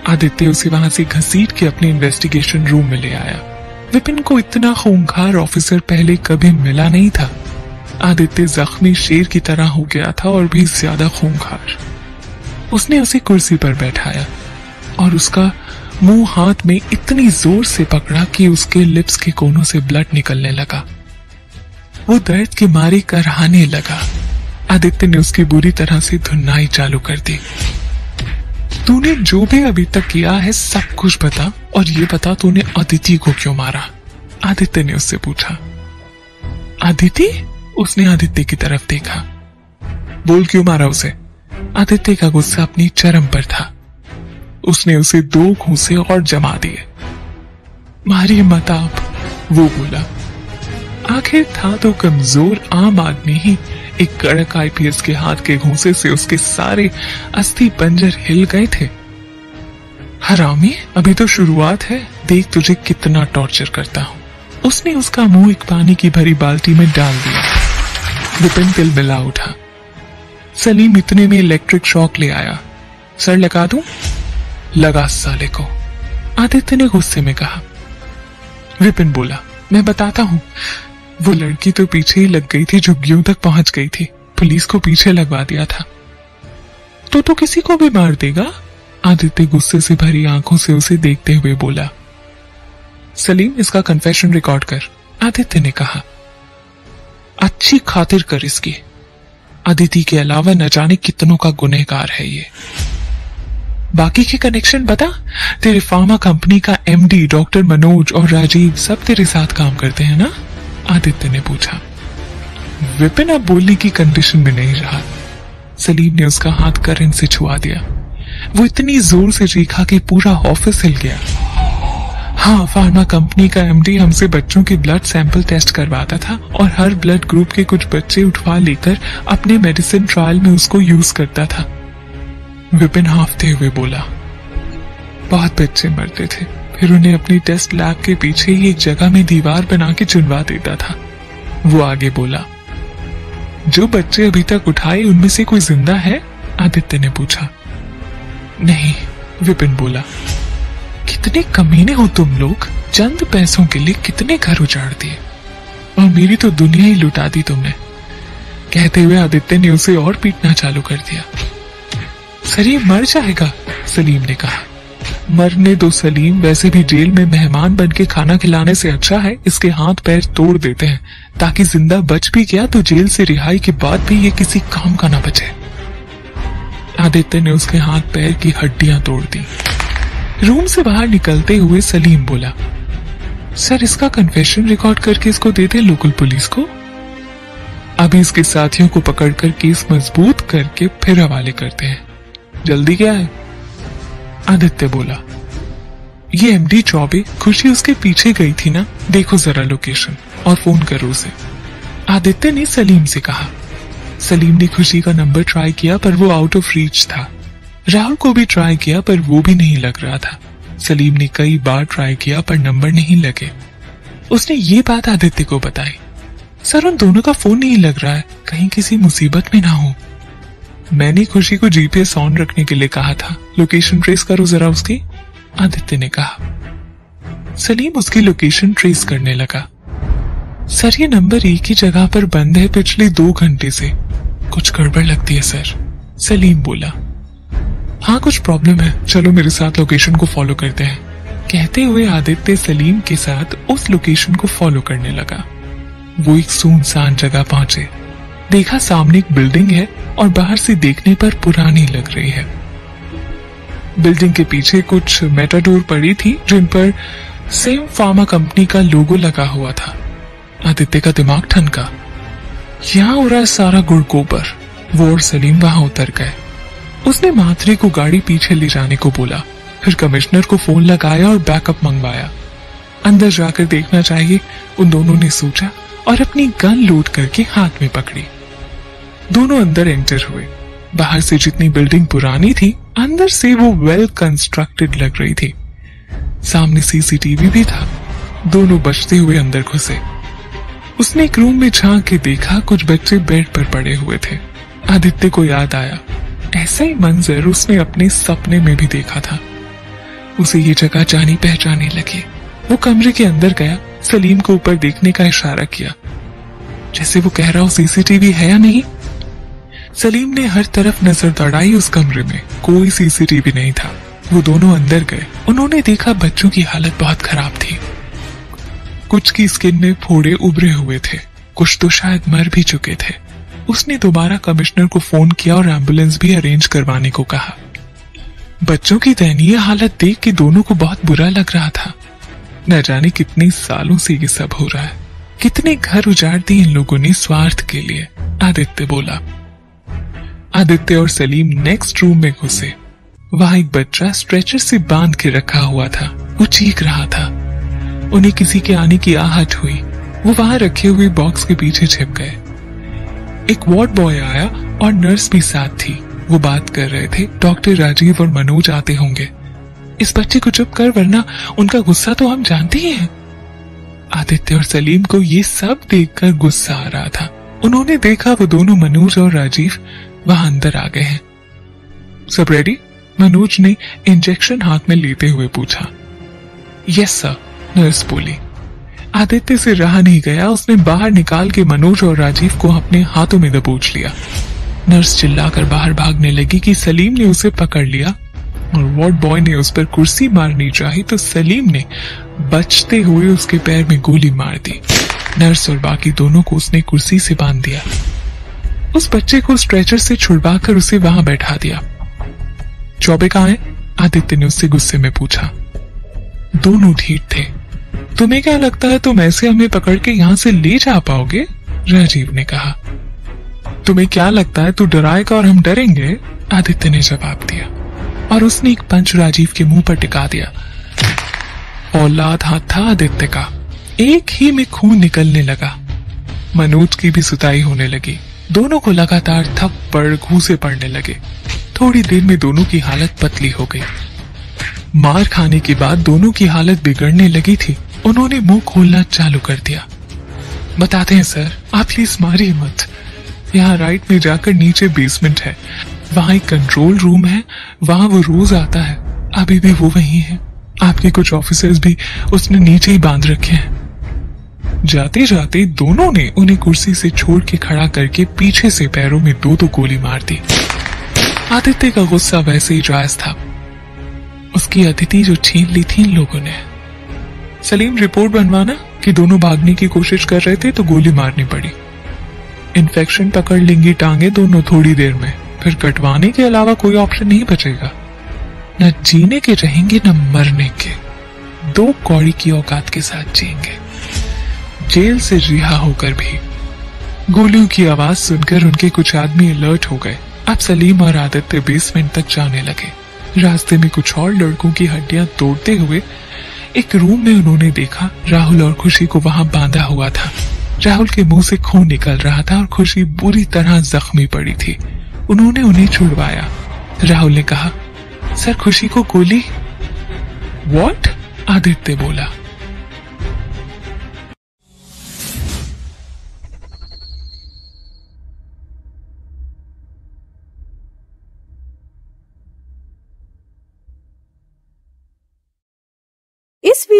आदित्य उसे वहाँ से घसीट के अपने इन्वेस्टिगेशन रूम में ले आया। विपिन को इतना खूंखार ऑफिसर पहले कभी मिला नहीं था। आदित्य जख्मी शेर की तरह हो गया था और भी ज़्यादा खूंखार। उसने उसे कुर्सी पर बैठाया और उसका मुँह हाथ में इतनी ज़ोर से पकड़ा कि उसके लिप्स के कोनों से ब्लड निकलने लगा। वो दर्द के मारे करहाने लगा। आदित्य ने उसकी बुरी तरह से धुनाई चालू कर दी। तूने जो भी अभी तक किया है सब कुछ बता और ये बता तूने अदिति को क्यों मारा? आदित्य ने उससे पूछा आदिति उसने आदित्य की तरफ़ देखा। बोल क्यों मारा उसे? आदित्य का गुस्सा अपनी चरम पर था। उसने उसे दो घूसे और जमा दिए। मारिए मत आप, वो बोला। आखिर था तो कमज़ोर आम आदमी ही। एक कड़क आईपीएस के हाथ के घूसे से उसके सारे अस्थि पंजर हिल गए थे। हरामी, अभी तो शुरुआत है। देख तुझे कितना टॉर्चर करता हूँ। उसने उसका मुँह एक पानी की भरी बाल्टी में डाल दिया। विपिन तिल मिला उठा। सलीम इतने में इलेक्ट्रिक शॉक ले आया। सर लगा दूँ? लगा साले को। आदित्य ने गुस्से में कहा। विपिन बोला, मैं बताता हूँ। वो लड़की तो पीछे ही लग गई थी झुग्गियों तक पहुँच गई थी। पुलिस को पीछे लगवा दिया था। तो तो किसी को भी मार देगा? आदित्य गुस्से से भरी आँखों से उसे देखते हुए बोला। सलीम, इसका कन्फेशन रिकॉर्ड कर। आदित्य ने कहा अच्छी खातिर कर इसकी। अदिति के अलावा न जाने कितनों का गुनहगार है ये। बाकी के कनेक्शन बता? तेरे फार्मा कंपनी का एमडी डॉक्टर मनोज और राजीव सब तेरे साथ काम करते हैं ना? आदित्य ने पूछा। विपिन, अब बोलने की कंडीशन में नहीं रहा। सलीम ने उसका हाथ करन से छुआ दिया। वो इतनी ज़ोर से चीखा कि पूरा ऑफ़िस हिल गया। हाँ फार्मा कंपनी का एमडी हमसे बच्चों के ब्लड सैंपल टेस्ट करवाता था और हर ब्लड ग्रुप के कुछ बच्चे उठवा लेकर अपने मेडिसिन ट्रायल में उसको यूज़ करता था। विपिन हाफते हुए बोला, बहुत बच्चे मरते थे। फिर उन्हें अपनी टेस्ट लैब के पीछे ही एक जगह में दीवार बना के चुनवा देता था। वो आगे बोला, जो बच्चे अभी तक उठाए, उनमें से कोई ज़िंदा है? आदित्य ने पूछा, नहीं, विपिन बोला कितने कमीने हो तुम लोग? चंद पैसों के लिए कितने घर उजाड़ दिए? और मेरी तो दुनिया ही लुटा दी तुमने। कहते हुए आदित्य ने उसे और पीटना चालू कर दिया। सलीम मर जाएगा, सलीम ने कहा। मरने दो सलीम, वैसे भी जेल में मेहमान बन के खाना खिलाने से अच्छा है, इसके हाथ पैर तोड़ देते हैं। ताकि ज़िंदा बच भी गया तो जेल से रिहाई के बाद भी ये किसी काम का ना बचे। आदित्य ने उसके हाथ पैर की हड्डियाँ तोड़ दी। रूम से बाहर निकलते हुए सलीम बोला, सर, इसका कन्फेशन रिकॉर्ड करके इसको दे दे लोकल पुलिस को? अभी इसके साथियों को पकड़कर केस मज़बूत करके फिर हवाले करते हैं। जल्दी क्या है? आदित्य बोला, ये एमडी चौबे खुशी उसके पीछे गई थी ना? देखो जरा लोकेशन और फ़ोन करो उसे। आदित्य ने सलीम से कहा, सलीम ने खुशी का नंबर ट्राई किया, पर वो आउट ऑफ़ रीच था। राहुल को भी ट्राई किया, पर वो भी नहीं लग रहा था। सलीम ने कई बार ट्राई किया, पर नंबर नहीं लगे। उसने ये बात आदित्य को बताई। सर, उन दोनों का फ़ोन नहीं लग रहा है। कहीं किसी मुसीबत में ना हो। मैंने खुशी को जीपीएस ऑन रखने के लिए कहा था। लोकेशन ट्रेस करो जरा उसकी, आदित्य ने कहा। सलीम उसकी लोकेशन ट्रेस करने लगा। सर, ये नंबर एक ही जगह पर बंद है पिछले दो घंटे से। कुछ गड़बड़ लगती है, सर, सलीम बोला। हाँ कुछ प्रॉब्लम है। चलो मेरे साथ लोकेशन को फॉलो करते हैं। कहते हुए आदित्य सलीम के साथ उस लोकेशन को फॉलो करने लगा। वो एक सुनसान जगह पहुँचे। देखा सामने एक बिल्डिंग है और बाहर से देखने पर पुरानी लग रही है। बिल्डिंग के पीछे कुछ मेटाडोर पड़ी थी, जिन पर सेम फार्मा कंपनी का लोगो लगा हुआ था। आदित्य का दिमाग ठनका। यहाँ हो रहा सारा गुड़ गोबर। वो और सलीम वहाँ उतर गए। उसने माथरे को गाड़ी पीछे ले जाने को बोला। फिर कमिश्नर को फ़ोन लगाया और बैकअप मंगवाया। अंदर जाकर देखना चाहिए, उन दोनों ने सोचा और अपनी गन लोड करके हाथ में पकड़ी। दोनों अंदर एंटर हुए। बाहर से जितनी बिल्डिंग पुरानी थी, अंदर से वो वेल कंस्ट्रक्टेड लग रही थी। सामने सीसीटीवी भी था। दोनों बचते हुए अंदर घुसे। उसने एक रूम में झाँक के देखा, कुछ बच्चे बेड पर पड़े हुए थे। आदित्य को याद आया। ऐसा ही मंजर उसने अपने सपने में भी देखा था। उसे ये जगह जानी पहचाने लगी। वो कमरे के अंदर गया, सलीम को ऊपर देखने का इशारा किया। जैसे वो कह रहा हो, सीसीटीवी है या नहीं? सलीम ने हर तरफ़ नज़र दौड़ाई उस कमरे में। कोई सीसीटीवी नहीं था। वो दोनों अंदर गए। उन्होंने देखा बच्चों की हालत बहुत खराब थी। कुछ की स्किन में फोड़े उभरे हुए थे। कुछ तो शायद मर भी चुके थे। उसने दोबारा कमिश्नर को फ़ोन किया और एंबुलेंस भी अरेंज करवाने को कहा। बच्चों की दयनीय हालत देख के दोनों को बहुत बुरा लग रहा था। न जाने कितने सालों से ये सब हो रहा है। कितने घर उजाड़ दिए इन लोगों ने स्वार्थ के लिए, आदित्य बोला। आदित्य और सलीम नेक्स्ट रूम में घुसे। वहाँ एक बच्चा स्ट्रेचर से बाँध के रखा हुआ था। वो चीख रहा था। उन्हें किसी के आने की आहट हुई। वो वहाँ रखे हुए बॉक्स के पीछे छिप गए। एक वार्ड बॉय आया और नर्स भी साथ थी। वो बात कर रहे थे डॉक्टर राजीव और मनोज आते होंगे। इस बच्चे को चुप कर, वरना उनका गुस्सा तो हम जानते ही हैं। आदित्य और सलीम को ये सब देखकर गुस्सा आ रहा था। उन्होंने देखा वो दोनों मनोज और राजीव वहाँ अंदर आ गए हैं। सब रेडी मनोज ने इंजेक्शन हाथ में लेते हुए पूछा। यस सर नर्स बोली। आदित्य से रहा नहीं गया, उसने बाहर निकाल के मनोज और राजीव को अपने हाथों में दबोच लिया। नर्स चिल्लाकर बाहर भागने लगी कि सलीम ने उसे पकड़ लिया और वार्ड बॉय ने उस पर कुर्सी मारनी चाही तो सलीम ने बचते हुए उसके पैर में गोली मार दी। नर्स और बाकी दोनों को उसने कुर्सी से बाँध दिया। उस बच्चे को स्ट्रेचर से छुड़वाकर उसे वहाँ बैठा दिया। चौबे कहा है? आदित्य ने उससे गुस्से में पूछा। दोनों ढीठ थे। तुम्हें क्या लगता है तुम ऐसे हमें पकड़ के यहाँ से ले जा पाओगे? राजीव ने कहा। तुम्हें क्या लगता है तू डराएगा और हम डरेंगे? आदित्य ने जवाब दिया। और उसने एक पंच राजीव के मुँह पर टिका दिया। औलाद हाथ था आदित्य का। एक ही में खून निकलने लगा। मनोज की भी सुताई होने लगी। दोनों को लगातार थप्पड़ घूसे पड़ने लगे। थोड़ी देर में दोनों की हालत पतली हो गई। मार खाने के बाद दोनों की हालत बिगड़ने लगी थी। उन्होंने मुँह खोलना चालू कर दिया। बताते हैं, सर, आप प्लीज़ मारिए मत। यहाँ राइट में जाकर नीचे बेसमेंट है। वहाँ एक कंट्रोल रूम है। वहाँ वो रोज आता है। अभी भी वो वही है। आपके कुछ ऑफिसर्स भी उसने नीचे ही बाँध रखे हैं। जाते जाते दोनों ने उन्हें कुर्सी से छोड़ के खड़ा करके पीछे से पैरों में दो दो गोली मार दी। आदित्य का गुस्सा वैसे ही जायज़ था। उसकी अतिथि जो छीन ली थी इन लोगों ने। सलीम, रिपोर्ट बनवाना कि दोनों भागने की कोशिश कर रहे थे तो गोली मारनी पड़ी। इन्फेक्शन पकड़ लेंगी टांगे दोनों थोड़ी देर में। फिर कटवाने के अलावा कोई ऑप्शन नहीं बचेगा। न जीने के रहेंगे, न मरने के। दो कौड़ी की औकात के साथ जिएँगे। जेल से रिहा होकर भी। गोलियों की आवाज़ सुनकर उनके कुछ आदमी अलर्ट हो गए। अब सलीम और आदित्य बेसमेंट तक जाने लगे। रास्ते में कुछ और लड़कों की हड्डियाँ तोड़ते हुए एक रूम में उन्होंने देखा, राहुल और खुशी को वहाँ बांधा हुआ था। राहुल के मुँह से खून निकल रहा था और खुशी बुरी तरह जख्मी पड़ी थी। उन्होंने उन्हें छुड़वाया। राहुल ने कहा, सर, खुशी को गोली? वॉट आदित्य बोला।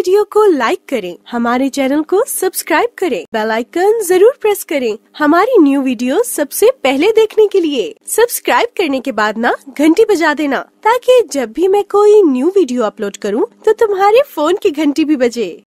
वीडियो को लाइक करें, हमारे चैनल को सब्सक्राइब करें, बेल आइकन ज़रूर प्रेस करें। हमारी न्यू वीडियो सबसे पहले देखने के लिए सब्सक्राइब करने के बाद ना घंटी बजा देना, ताकि जब भी मैं कोई न्यू वीडियो अपलोड करूँ तो तुम्हारे फ़ोन की घंटी भी बजे।